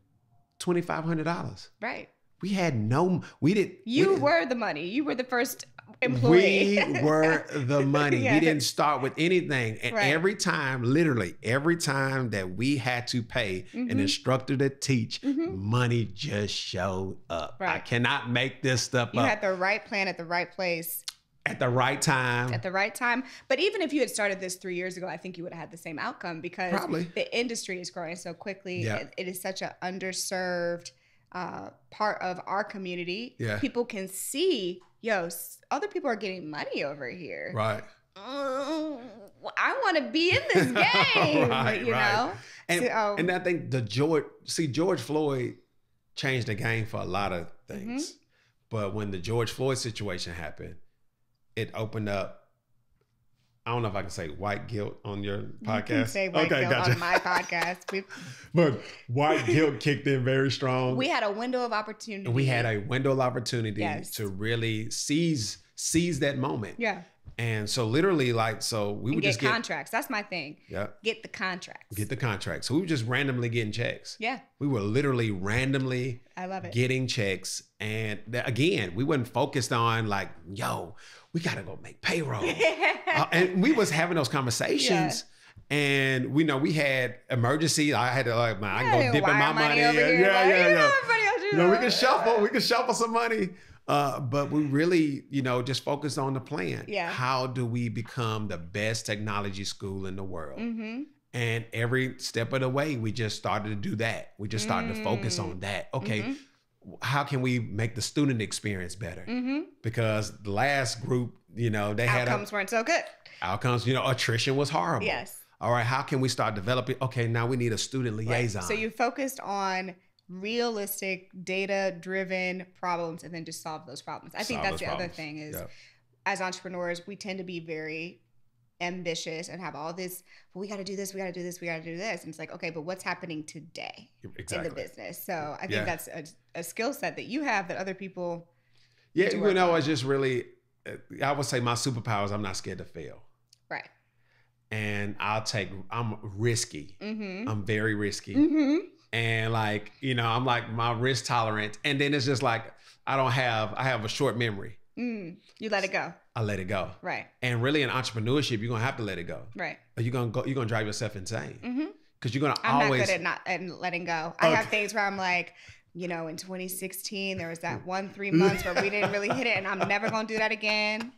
twenty five hundred dollars. Right. We had no. We did. we You didn't- were the money. You were the first employee. We [LAUGHS] were the money. We didn't start with anything. And Right. every time, literally, every time that we had to pay an Mhm. instructor to teach, Mhm. money just showed up. I cannot make this stuff you up had the right plan at the right place at the right time. at the right time. But even if you had started this three years ago, I think you would have had the same outcome because Probably. the industry is growing so quickly. Yeah. It- it is such an underserved uh, part of our community. Yeah. People can see, yo, other people are getting money over here. right. Mm, I want to be in this [LAUGHS] game, Right, you right. know? And, So- and I think the George, see, George Floyd changed the game for a lot of Mm-hmm. things. But when the George Floyd situation happened, it opened up. I don't know if I can say white guilt on your podcast. You can say white guilt on my podcast. But [LAUGHS] white guilt kicked in very strong. we had a window of opportunity. we had a window of opportunity Yes. to really seize seize that moment. yeah, And so literally, like, so we and would get just get contracts. That's my thing. yeah, Get the contracts. get the contracts. So we were just randomly getting checks. yeah, We were literally randomly I love it. getting checks. And th- again, we weren't focused on like, yo, we gotta go make payroll. [LAUGHS] Uh, and we was having those conversations. And we know we had emergency. I had to like, man, I can go dip in my money. over Yeah, here. yeah, like, yeah, you yeah. know, You know, we can shuffle. We can shuffle some money. Uh, but we really, you know, just focused on the plan. Yeah. How do we become the best technology school in the world? Mm-hmm. And every step of the way, we just started to do that. We just started to focus Mm. on that. Okay, Mhm. How can we make the student experience better? Mm-hmm. Because the last group, you know, they had Outcomes weren't so good. outcomes. You know, attrition was horrible. Yes. All right, how can we start developing? Okay, now we need a student Right. liaison. So you focused on realistic, data-driven problems, and then just solve those problems. I think that's the other thing is, Yep. as entrepreneurs, we tend to be very ambitious and have all this. Well, we got to do this. We got to do this. We got to do this. And it's like, okay, but what's happening today exactly. in the business? So I think Yeah. that's a, a skill set that you have that other people. Yeah, you know, on. it's just really, uh, I would say my superpowers. I'm not scared to fail, Right. and I'll take. I'm risky. Mm-hmm. I'm very risky, Mm-hmm. and like you know, I'm like my risk tolerance, and then it's just like I don't have. I have a short memory. Mm. You let it go. I let it go, Right. and really in entrepreneurship, you're gonna have to let it go. Right. Or you're gonna go. You're gonna drive yourself insane Mm-hmm. because you're gonna I'm always. not good at not and letting go. I have things where I'm like, you know, in 2016 there was that one three months where we didn't really hit it, and I'm never gonna do that again.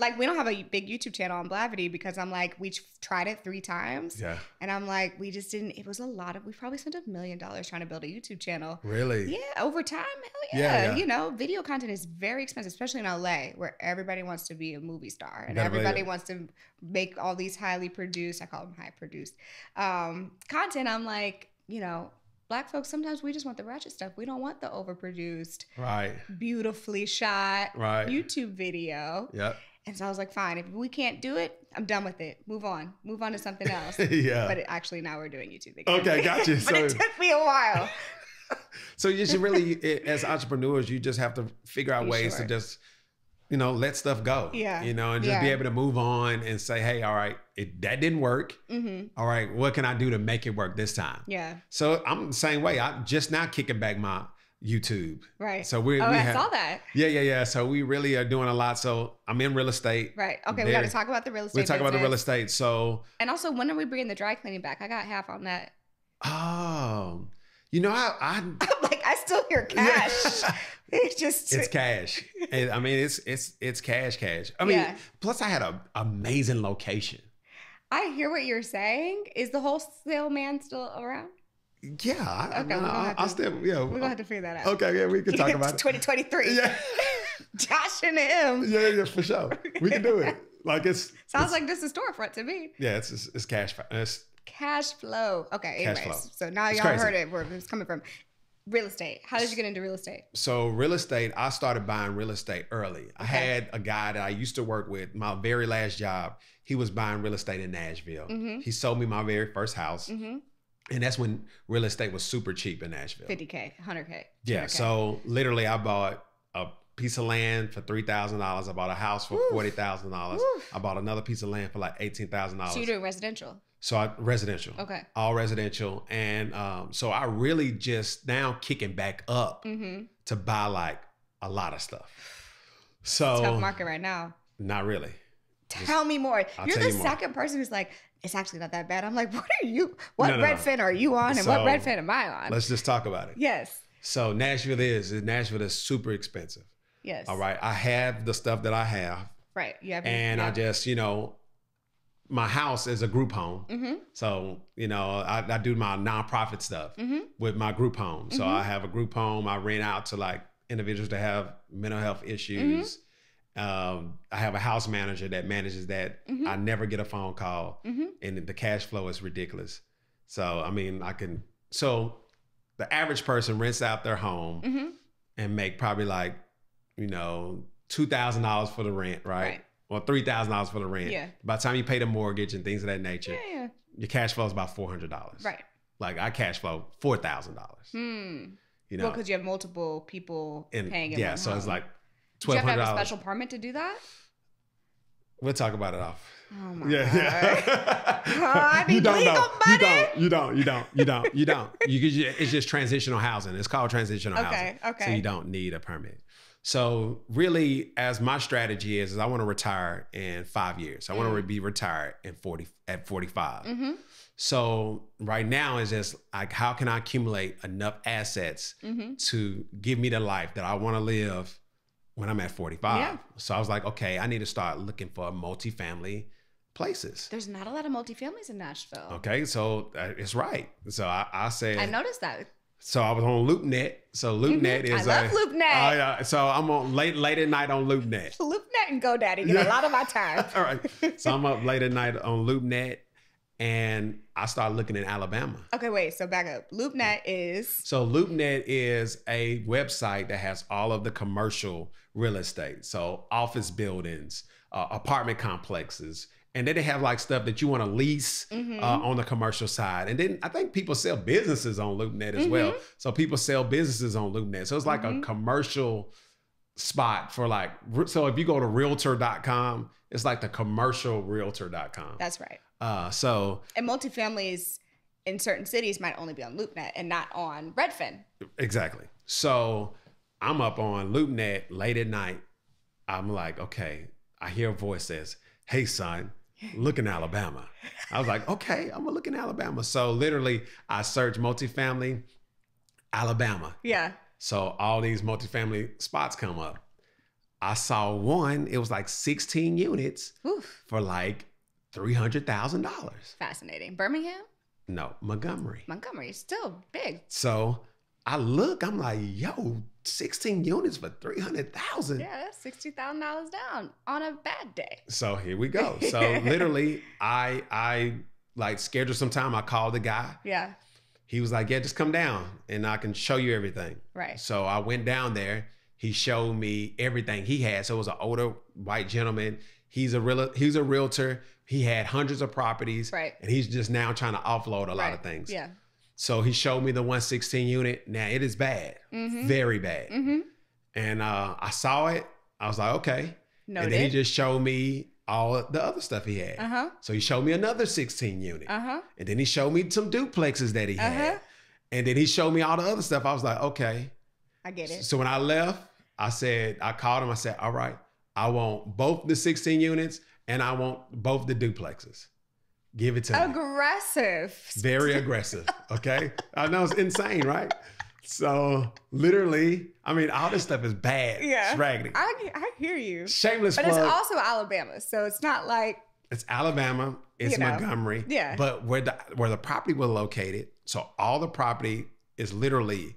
Like we don't have a big YouTube channel on Blavity because I'm like we tried it three times Yeah. and I'm like we just didn't. It was a lot of. We probably spent a million dollars trying to build a YouTube channel. Really? Yeah, over time, hell yeah. Yeah, yeah. You know, video content is very expensive, especially in LA, where everybody wants to be a movie star and everybody wants to make all these highly produced. I call them high produced um, content. I'm like, you know. Black folks, sometimes we just want the ratchet stuff. We don't want the overproduced, Right. beautifully shot Right. YouTube video. Yep. And so I was like, fine, if we can't do it, I'm done with it. Move on. Move on to something else. [LAUGHS] yeah. but it, actually, now we're doing YouTube again. Okay, got you. [LAUGHS] but it took me a while. [LAUGHS] So you should really, it- as entrepreneurs, you just have to figure out Be ways sure. to just, you know, let stuff go. Yeah. You know, and just be able to move on and say, hey, all right, it, that didn't work. hmm All right, what can I do to make it work this time? Yeah, So I'm the same way. I'm just now kicking back my YouTube. right. So we're, oh, we I have, saw that. yeah, yeah, yeah. So we really are doing a lot. So I'm in real estate. Right. Okay, we got to talk about the real estate. We talk talking about the real estate. So, And also, when are we bringing the dry cleaning back? I got half on that. oh, you know, I, I [LAUGHS] I'm like, I still hear [LAUGHS] cash. [LAUGHS] it's just. it's cash. And, I mean, it's it's it's cash, cash. I mean, Yeah. plus I had an amazing location. I hear what you're saying. Is the wholesale man still around? Yeah, I, Okay, I, I to- still yeah. We're gonna have to figure that out. okay, yeah, we can talk [LAUGHS] about it. 2023. Yeah, [LAUGHS] Josh and him. yeah, yeah, for sure. We can do it. [LAUGHS] Like it's Sounds it's- like this is storefront to me. yeah, it's it's, it's cash. It's Cash flow. Okay, Cash anyways. flow. So now It's y'all crazy. heard it where it's coming from. Real estate. How did you get into real estate? so real estate. I started buying real estate early. I had a guy that I used to work with. My very last job, he was buying real estate in Nashville. Mhm. He sold me my very first house, Mm-hmm. And that's when real estate was super cheap in Nashville. 50K, 100K. Yeah. 200K. So literally, I bought a piece of land for three thousand dollars. I bought a house for forty thousand dollars. I bought another piece of land for like $18,000. So you're doing residential. So I residential, Okay. all residential, and um, so I really just now kicking back up Mm-hmm. to buy like a lot of stuff. So Tough market right now. not really. Tell me more. I'll You're the you more. second person who's like, it's actually not that bad. I'm like, [LAUGHS] what are you? What No, no, no. Are you on, and what So, Redfin am I on? Let's just talk about it. Yes. So Nashville is Nashville is super expensive. Yes. All right, I have the stuff that I have, Right. You have. and I just you know, my house is a group home. Mm-hmm. So, you know, I, I do my nonprofit stuff Mm-hmm. with my group home. So Mhm. I have a group home. I rent out to like individuals that have mental health issues. Um, I have a house manager that manages that. Mhm. I never get a phone call, Mm-hmm. and the cash flow is ridiculous. So, I mean, I can. So, the average person rents out their home Mm-hmm. and make probably like, you know, two thousand dollars for the rent, right? Right. Or three thousand dollars for the rent. Yeah. By the time you pay the mortgage and things of that nature, Yeah. Yeah. your cash flow is about four hundred dollars. Right. Like I cash flow four thousand dollars. Hmm. You Well, know, because you have multiple people and paying. In yeah, so it's like Do you have to have a special permit to do that? We'll talk about it off. Oh my Yeah, god. yeah. [LAUGHS] I you don't legal know. money. You don't. You don't. You don't. You don't. You don't. You it's just transitional housing. It's called transitional housing. Okay, housing. So you don't need a permit. So really, as my strategy is, is I want to retire in five years. I want to Mm. be retired in forty at forty five. Mm-hmm. So right now is just like how can I accumulate enough assets Mm-hmm. to give me the life that I want to live when I'm at 45. Yeah. So I was like, okay, I need to start looking for multifamily places. There's not a lot of multifamilies in Nashville. Okay, so uh, it's right. So I, I said, I noticed that. so I was on LoopNet. So LoopNet Mhm. is I love a- LoopNet. Oh, yeah. So I'm on late late at night on LoopNet. [LAUGHS] LoopNet and GoDaddy get a lot of my time. [LAUGHS] All right. So I'm up late at night on LoopNet, and I started looking in Alabama. Okay, wait. So back up. LoopNet is So LoopNet is a website that has all of the commercial real estate. So office buildings, uh, apartment complexes, and then they have like stuff that you want to lease Mhm. uh, on the commercial side. And then I think people sell businesses on LoopNet as well. So people sell businesses on LoopNet. So it's like a Mhm. commercial spot for like, so if you go to realtor.com, it's like the commercial realtor.com. that's right. Uh, so And multifamilies in certain cities might only be on LoopNet and not on Redfin. Exactly. So I'm up on LoopNet late at night. I'm like, okay, I hear a voice says, Hey son, look in Alabama. I was like, okay, I'm gonna look in Alabama. So literally I searched multifamily. Alabama. Yeah. So all these multifamily spots come up. I saw one. It was like 16 units Oof. for like three hundred thousand dollars. Fascinating. Birmingham, No, Montgomery. Montgomery, still big. So I look. I'm like, yo, 16 units for three hundred thousand. Yeah, that's sixty thousand dollars down on a bad day. So here we go. [LAUGHS] So literally, I I like scheduled some time. I called the guy. Yeah. He was like, yeah, just come down and I can show you everything. Right. So I went down there. He showed me everything he had. So it was an older white gentleman. He's a real he's a realtor. He had hundreds of properties. Right. And he's just now trying to offload a lot of things. Yeah. So he showed me the 116 unit. Now it is bad. Mm-hmm. Very bad. Mm-hmm. And uh, I saw it. I was like, okay. Noted. And then he just showed me all the other stuff he had. uh huh. So he showed me another 16 unit. Uh huh. And then he showed me some duplexes that he had. Uh-huh. And then he showed me all the other stuff. I was like, okay. I get it. So when I left, I said, I called him. I said, all right, I want both the 16 units and I want both the duplexes. Give it to me. Aggressive. Very aggressive. Okay. I know it's insane, right? So literally, I mean, all this stuff is bad. Yeah. It's raggedy. I, I hear you. Shameless But plug. it's also Alabama, so it's not like It's Alabama. It's You know. Montgomery. Yeah. But where the where the property was located, so all the property is literally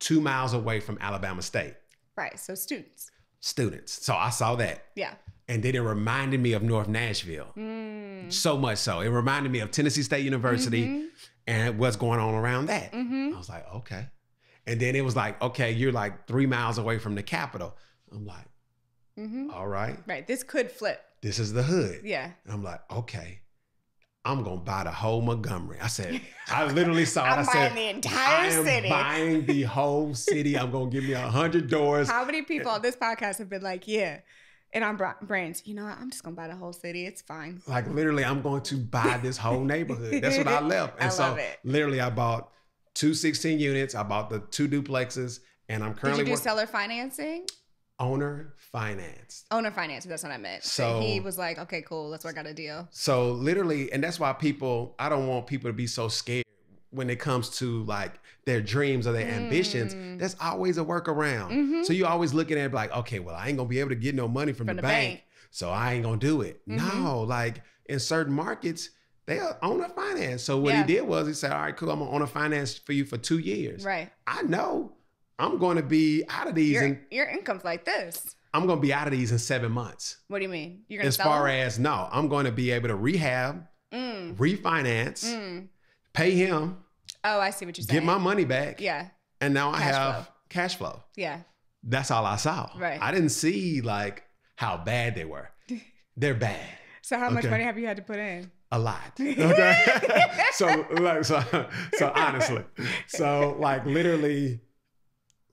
two miles away from Alabama State. right. So students. Students. So I saw that. Yeah. And then it reminded me of North Nashville. Mm. So much so. It reminded me of Tennessee State University Mhm. and what's going on around that. Mhm. I was like, okay. And then it was like, okay, you're like three miles away from the capital. I'm like, Mhm. all right, Right. This could flip. this is the hood. Yeah. And I'm like, okay, I'm gonna buy the whole Montgomery. I said, [LAUGHS] I literally saw it. I'm I buying said, the I entire am city. buying the whole city. I'm gonna give me a hundred doors. How many people on this podcast have been like, yeah, and I'm bra- brains. You know what? I'm just gonna buy the whole city. It's fine. Like literally, I'm going to buy this whole neighborhood. That's what I [LAUGHS] left. And I so literally, I bought two 16 units. I bought the two duplexes, and I'm currently Did you do work- seller financing? owner financed. Owner financing. That's what I meant. So- So he was like, okay, cool. Let's work out a deal. So literally, and that's why people, I don't want people to be so scared when it comes to like their dreams or their ambitions. Mm. There's always a workaround. Mhm. So you're always looking at it like, okay, well, I ain't gonna be able to get no money from, From the, the bank, bank. so I ain't gonna do it. Mhm. No, like in certain markets, they own owner finance. So what Yeah. he did was he said, all right, cool, I'm gonna owner finance for you for two years. Right. I know I'm gonna be out of these, Your and your income's like this. I'm gonna be out of these in seven months. What do you mean? You're gonna As far them? as no, I'm going to be able to rehab, Mm, refinance, mm. Pay him, Oh, I see what you're saying. get my money back, Yeah. and now I have flow. cash flow. Yeah. That's all I saw. Right. I didn't see like how bad they were. [LAUGHS] They're bad. So how much money have you had to put in? A lot. [LAUGHS] Okay. [LAUGHS] so like so so honestly. So like literally,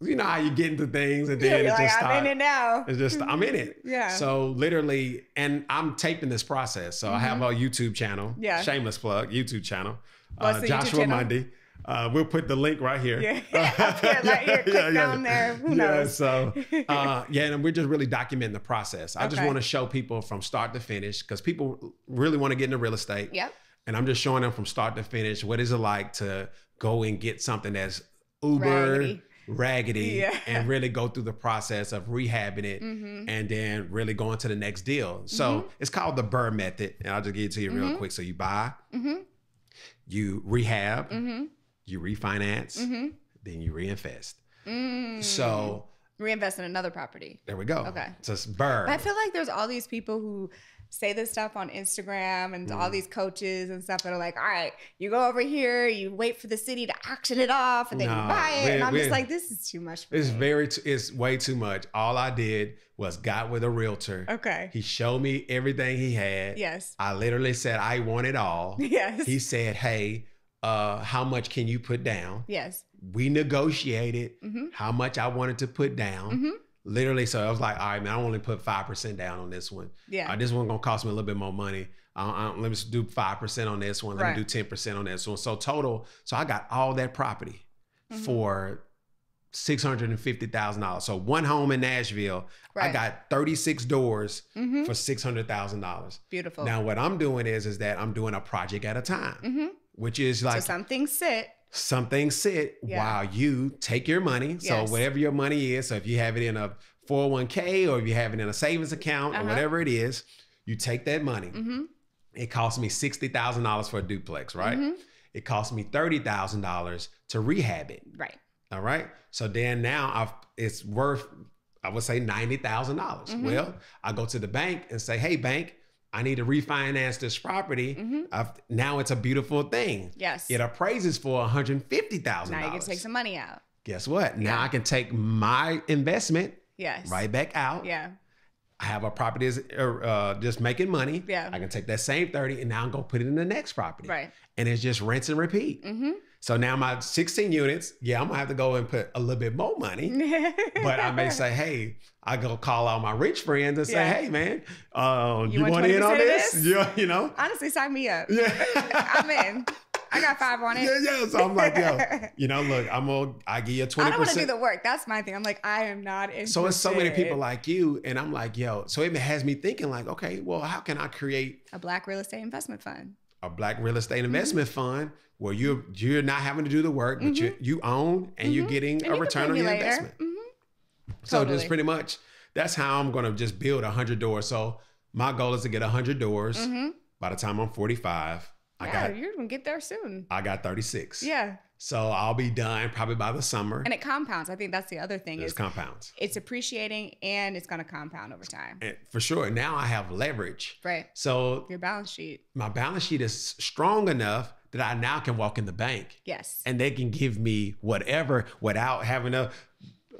you know how you get into things and then Yeah, it just like, start, I'm in it now. It's just I'm in it. Yeah. So literally, and I'm taping this process. So I have a YouTube channel. Mm-hmm. Yeah. Shameless plug, YouTube channel. Uh, Joshua? Mundy. Uh, we'll put the link right here. Yeah. [LAUGHS] Up here, [LAUGHS] right here. Click down there. Who yeah, knows? So, [LAUGHS] uh, yeah, and we're just really documenting the process. I just want to show people from start to finish because people really want to get into real estate. Yep. And I'm just showing them from start to finish what is it like to go and get something that's uber Raggedy. raggedy, Yeah. and really go through the process of rehabbing it Mm-hmm. and then really going to the next deal. So it's called the Burr method. And I'll just give it to you real Mhm. quick. So you buy, Mm-hmm. You rehab, Mm-hmm. you refinance, Mm-hmm. then you reinvest. Mm. So reinvest in another property. there we go. Okay. So it's Burr. But I feel like there's all these people who say this stuff on Instagram and Mm. all these coaches and stuff that are like, all right, you go over here, you wait for the city to auction it off, and then Nah, you buy it. And I'm we- just like, this is too much for It's me. very, t- it's way too much. All I did was got with a realtor. okay. He showed me everything he had. Yes. I literally said, I want it all. [LAUGHS] Yes. he said, Hey, uh, how much can you put down? yes. We negotiated Mhm. how much I wanted to put down. Mhm. Literally, so I was like, all right, man, I only put five percent down on this one. Yeah. Uh, this one gonna cost me a little bit more money. Uh, let me do five percent on this one. Let Right. me do ten percent on this one. So total, so I got all that property Mhm. for six hundred and fifty thousand dollars. So one home in Nashville, I got thirty six doors hmm for six hundred thousand dollars. Beautiful. Now what I'm doing is is that I'm doing a project at a time, hmm which is like some things sit. Some things sit Yeah. while you take your money. So whatever your money is, so if you have it in a 401k or if you have it in a savings account or Uh-huh. whatever it is, you take that money. Mm-hmm. It cost me $60,000 for a duplex, right? Mhm. It cost me $30,000 to rehab it. Right. All right. So then now I've, it's worth, I would say $90,000. dollars Mhm. Well, I go to the bank and say, hey, bank, I need to refinance this property. Mm-hmm. I've, now it's a beautiful thing. Yes. It appraises for $150,000. now you can take some money out. Guess what? Now Yeah. I can take my investment Yes. right back out. Yeah. I have a property that's uh, just making money. Yeah. I can take that same 30 and now I'm going to put it in the next property. Right. And it's just rinse and repeat. Mm-hmm. So now my 16 units, yeah, I'm gonna have to go and put a little bit more money. [LAUGHS] But I may say, hey, I go call all my rich friends and say, Yeah. hey man, uh, You you, want in on this? this? Yeah, you know? honestly, sign me up. Yeah. [LAUGHS] I'm in. I got five on it. Yeah, yeah. So I'm like, yo, [LAUGHS] you know, look, I'm gonna I give you 20%. I don't want to do the work. That's my thing. I'm like, I am not interested. so it's so many people like you, and I'm like, yo, so it has me thinking, like, okay, well, how can I create a black real estate investment fund. a black real estate Mm-hmm. investment fund where you're you're not having to do the work, but you you own and you're Mhm. getting And a you return on your later. investment. Mhm. So Totally. just pretty much that's how I'm gonna just build a hundred doors. So my goal is to get a hundred doors Mhm. by the time I'm 45. I Yeah, got you're gonna get there soon. I got 36. Yeah, So I'll be done probably by the summer. and it compounds. I think that's the other thing There's is compounds. it's appreciating and it's gonna compound over time. And for sure. Now I have leverage. Right. So Your balance sheet. my balance sheet is strong enough that I now can walk in the bank Yes. and they can give me whatever without having to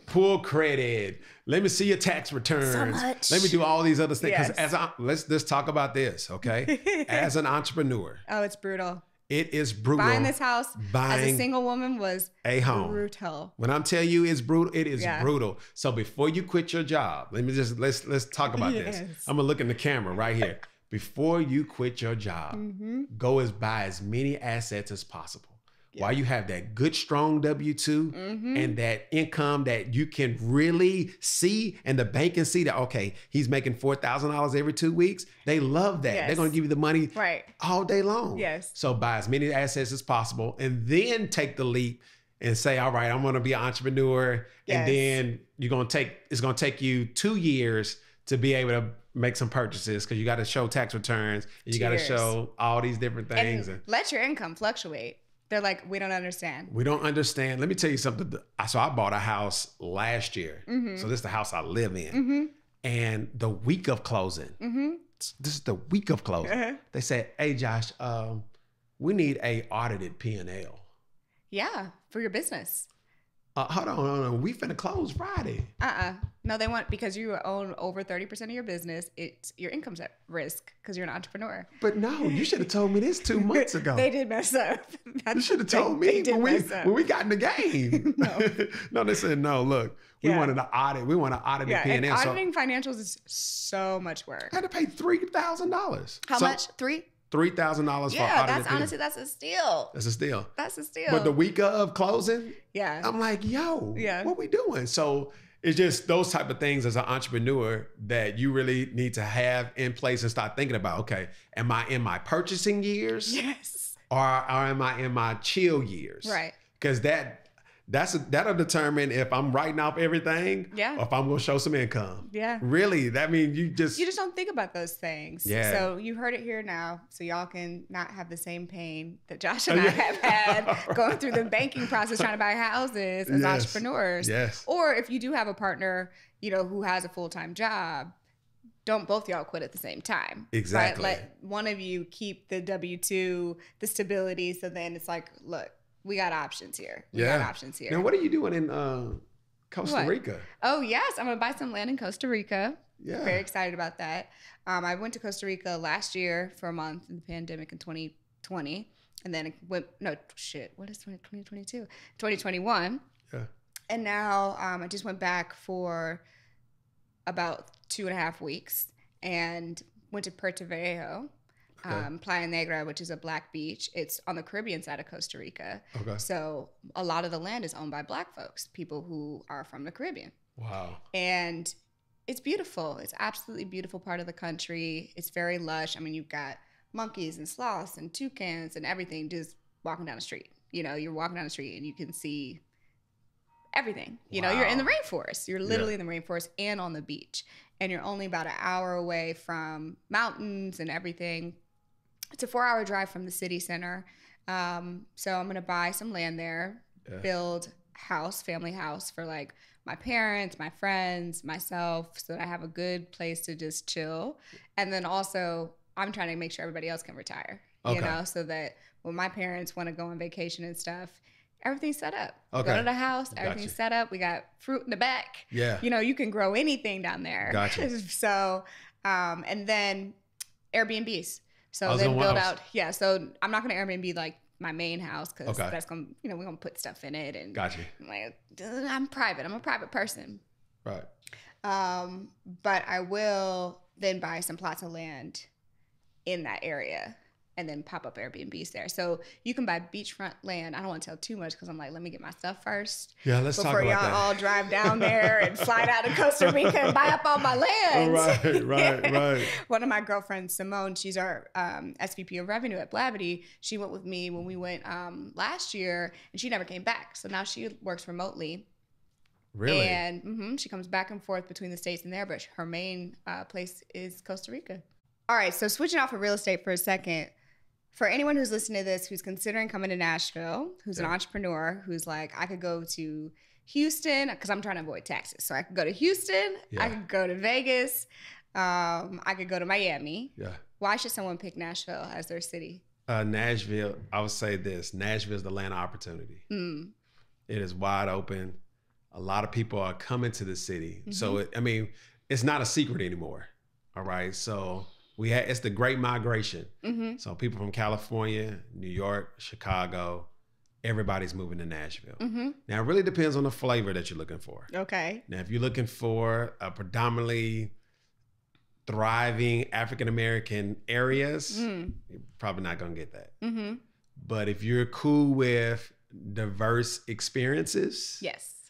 pull credit. Let me see your tax returns. much. Let me do all these other things. Because Yes. as I, let's let's talk about this, okay? [LAUGHS] as an entrepreneur, oh, it's brutal. it is brutal Buying this house Buying as a single woman was a home. brutal. When I'm telling you it's brutal, it is Yeah. brutal. So before you quit your job, let me just let's let's talk about this. I'm gonna look in the camera right here. Before you quit your job, Mm-hmm. go as buy as many assets as possible. While you have that good, strong W 2 Mm-hmm. and that income that you can really see, and the bank can see that, okay, he's making $4,000 every two weeks. They love that. They're going to give you the money Right. all day long. Yes. So buy as many assets as possible and then take the leap and say, all right, I'm going to be an entrepreneur. Yes. And then you're going to take, it's going to take you two years to be able to make some purchases because you got to show tax returns. And you got to show all these different things. And And let your income fluctuate. They're like, we don't understand. we don't understand. Let me tell you something. So I bought a house last year. Mhm. So this is the house I live in. Mm-hmm. And the week of closing, Mm-hmm. this is the week of closing. Uh-huh. They said, hey, Josh, um, we need a audited P&L. Yeah, for your business. Uh, hold on, hold on. We finna close Friday. Uh-uh. No, they want because you own over 30% of your business, it's your income's at risk because you're an entrepreneur. But no, you should have told me this two months ago. [LAUGHS] They did mess up. [LAUGHS] you should have told they me when we, when we got in the game. [LAUGHS] No. no, they said no. Look, we Yeah. wanted to audit. We want to audit yeah, the and P&L. So auditing financials is so much work. I had to pay three thousand dollars. How much? Three? Three thousand dollars for Yeah, that's honestly that's a steal. That's a steal. That's a steal. But the week of closing, yeah. I'm like, yo, Yeah. what we doing? So it's just those type of things as an entrepreneur that you really need to have in place and start thinking about. Okay, am I in my purchasing years, [LAUGHS] yes. or, or am I in my chill years? Right. Because that that's that'll determine if I'm writing off everything, Yeah. or if I'm gonna show some income. Yeah. Really, that means you just, You just don't think about those things. Yeah. So you heard it here now. So y'all can not have the same pain that Josh and oh, I have had [LAUGHS] going through the banking process trying to buy houses as Yes. entrepreneurs. yes, Or if you do have a partner, you know, who has a full time job, don't both y'all quit at the same time. Exactly. Right? Let one of you keep the W two, the stability. So then it's like, look, we got options here. We got Yeah. options here. Now, what are you doing in uh, Costa What? Rica? oh yes, I'm gonna buy some land in Costa Rica. Yeah, Very excited about that. Um, I went to Costa Rica last year for a month in the pandemic in 2020. And then it went, no, shit, what is 2022? 2021. Yeah. And now um, I just went back for about two and a half weeks and went to Puerto Viejo, Okay. um, Playa Negra, which is a black beach. It's on the Caribbean side of Costa Rica. Okay. So a lot of the land is owned by black folks, people who are from the Caribbean Wow. and it's beautiful. It's absolutely beautiful part of the country. It's very lush. I mean, you've got monkeys and sloths and toucans and everything just walking down the street. you know, you're walking down the street and you can see everything. You know, you're in the rainforest. You're literally in the rainforest and on the beach. And you're only about an hour away from mountains and everything. It's a four hour drive from the city center. Um, so I'm gonna buy some land there, Yeah. build house, family house for like my parents, my friends, myself, so that I have a good place to just chill. And then also I'm trying to make sure everybody else can retire. You know, so that when my parents want to go on vacation and stuff, everything's set up. Okay. Go to the house, Gotcha. everything's set up. We got fruit in the back. Yeah. You know, you can grow anything down there. Gotcha. [LAUGHS] so, um, and then Airbnbs. So then build was- out. Yeah. So I'm not gonna Airbnb like my main house because Okay. that's gonna, you know, we're gonna put stuff in it and Gotcha. I'm like, I'm private. I'm a private person. Right. Um, but I will then buy some plots of land in that area and then pop up Airbnbs there. So you can buy beachfront land. I don't want to tell too much because I'm like, let me get my stuff first Yeah. Let's before talk y'all about that. all drive down there and fly down to Costa Rica and buy up all my land. [LAUGHS] right. Right. Right. [LAUGHS] One of my girlfriends, Simone, she's our um, SVP of revenue at Blavity. She went with me when we went um, last year and she never came back. So now she works remotely. Really. And mhm, she comes back and forth between the states and there, but her main uh, place is Costa Rica. All right, so switching off of real estate for a second. For anyone who's listening to this, who's considering coming to Nashville, who's an entrepreneur, who's like, I could go to Houston because I'm trying to avoid taxes. So I could go to Houston, I could go to Vegas, um, I could go to Miami. yeah. Why should someone pick Nashville as their city? Uh, Nashville. I would say this: Nashville is the land of opportunity. Mm, It is wide open. A lot of people are coming to the city. Mm-hmm. So it, I mean, it's not a secret anymore. All right. So we had it's the great migration. hmm So people from California, New York, Chicago, everybody's moving to Nashville. hmm Now it really depends on the flavor that you're looking for. Okay. Now, if you're looking for a predominantly thriving African American areas, Mm, you're probably not gonna get that. hmm But if you're cool with diverse experiences, Yes.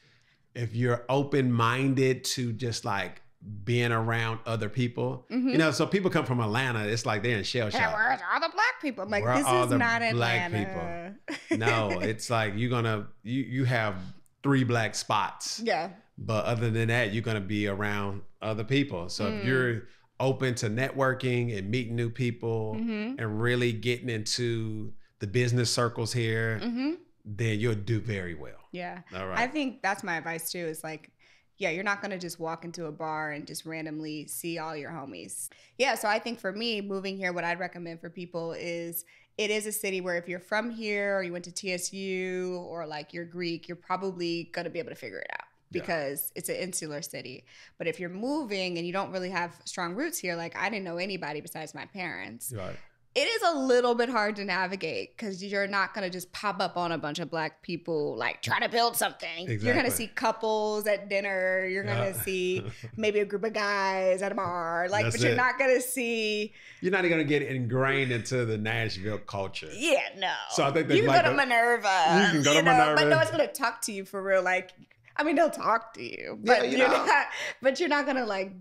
if you're open minded to just like being around other people, Mhm. you know, so people come from Atlanta, it's like they're in shell Yeah, shock. where's all the black people? I'm like, Where this is not black Atlanta. [LAUGHS] no, it's like you're gonna you you have three black spots, yeah. but other than that, you're gonna be around other people. So Mm. if you're open to networking and meeting new people hmm and really getting into the business circles here, hmm then you'll do very well. Yeah. All right. I think that's my advice too. Is like, yeah, you're not gonna just walk into a bar and just randomly see all your homies. Yeah. So I think for me, moving here, what I'd recommend for people is it is a city where if you're from here or you went to TSU or like you're Greek, you're probably gonna be able to figure it out Yeah. because it's an insular city. But if you're moving and you don't really have strong roots here, like I didn't know anybody besides my parents, right. It is a little bit hard to navigate because you're not going to just pop up on a bunch of black people like trying to build something. You're going to see couples at dinner. You're going Yeah. to see [LAUGHS] maybe a group of guys at a bar. Like, That's but you're it. not going to see. You're not gonna get ingrained into the Nashville culture. Yeah, no. So I think you can like go to a- Minerva. You can go to know, but Minerva. no one's going to talk to you for real. Like, I mean, they'll talk to you, but Yeah, you you're know. not. But you're not going to like.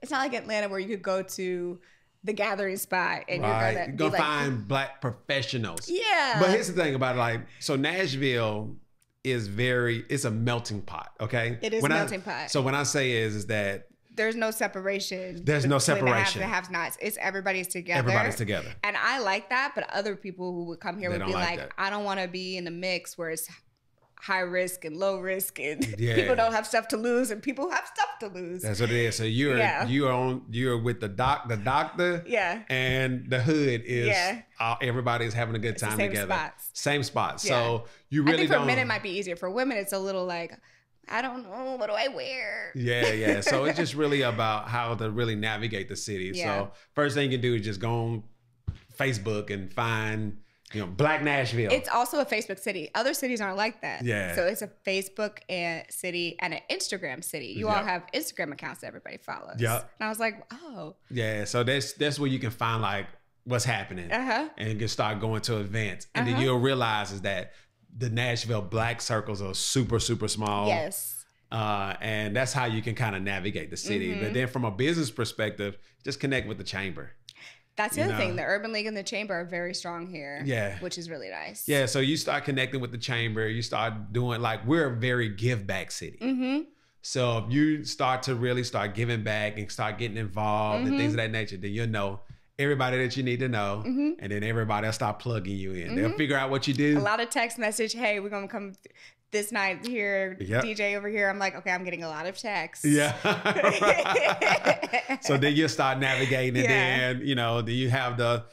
It's not like Atlanta where you could go to the gathering spot and right. you're You're going to gonna like, find black professionals. yeah. But here's the thing about it, like, so Nashville is very, it's a melting pot. Okay. It is When a I- melting pot. So when I say is, is that there's no separation. There's no The haves separation. and the have-nots. It's everybody's together. everybody's together. And I like that, but other people who would come here They would be like like. I don't want to be in the mix where it's high risk and low risk, and Yeah. [LAUGHS] people don't have stuff to lose, and people have stuff to lose. That's what it is. So you're Yeah. you are on you're with the doc the doctor yeah, and the hood is Yeah. uh, everybody's having a good time same together. spots. Same spots. Yeah. So you really I think for don't. men it might be easier. For women, it's a little like, I don't know, what do I wear? Yeah, yeah. So it's just really [LAUGHS] about how to really navigate the city. Yeah. So first thing you can do is just go on Facebook and find, you know, Black Nashville. It's also a Facebook city. Other cities aren't like that. Yeah. So it's a Facebook and city and an Instagram city. You all have Instagram accounts that everybody follows. Yeah. And I was like, oh, yeah. So that's that's where you can find like what's happening. uh huh. and you can start going to events. And then Uh-huh. you'll realize is that the Nashville black circles are super, super small. Yes. Uh, and that's how you can kind of navigate the city. Mhm. But then from a business perspective, just connect with the chamber. That's the other thing. The Urban League and the Chamber are very strong here. Yeah. Which is really nice. Yeah, so you start connecting with the chamber. You start doing like we're a very give back city. Mm-hmm. So if you start to really start giving back and start getting involved and things of that nature, then you'll know everybody that you need to know, Mhm. and then everybody will start plugging you in. Mhm. They'll figure out what you do. A lot of text message. Hey, we're gonna come th- this night here. Yep. DJ over here. I'm like, okay, I'm getting a lot of texts. Yeah. [LAUGHS] [LAUGHS] so then you'll start navigating, and Yeah. then you know, then you have the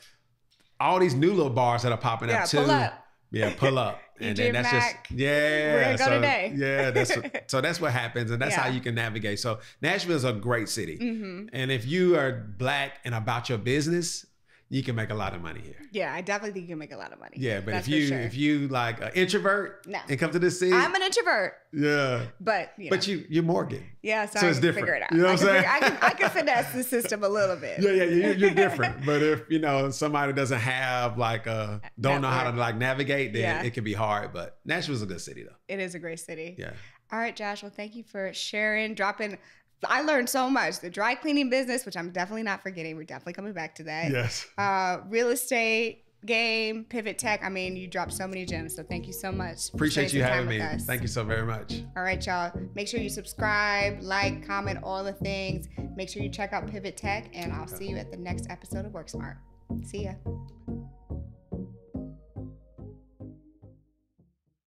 all these new little bars that are popping yeah, up too. pull up. Yeah, pull up. [LAUGHS] and then that's Mac, just yeah. we're gonna go so, today. Yeah, that's so that's what happens, and that's how you can navigate. So Nashville is a great city, hmm and if you are black and about your business, you can make a lot of money here. Yeah, I definitely think you can make a lot of money. Yeah, but That's if you sure. if you like an introvert No. and come to this city, I'm an introvert, yeah, but you know, but you you're Morgan. yeah, so, so I it's can different. figure it out. You know what I'm figure- I saying? can, I can finesse the system a little bit. Yeah, yeah, you're, you're [LAUGHS] different. but if you know somebody doesn't have like uh don't know how to like navigate, then Yeah. it can be hard. But Nashville's a good city though. It is a great city. Yeah. All right, Josh. Well, thank you for sharing, dropping. I learned so much. The dry cleaning business, which I'm definitely not forgetting. We're definitely coming back to that. Yes. Uh, real estate, game, pivot tech. I mean, you dropped so many gems. So thank you so much. Appreciate you having me. us. Thank you so very much. All right, y'all. Make sure you subscribe, like, comment, all the things. Make sure you check out Pivot Tech, and I'll see you at the next episode of Work Smart. See ya.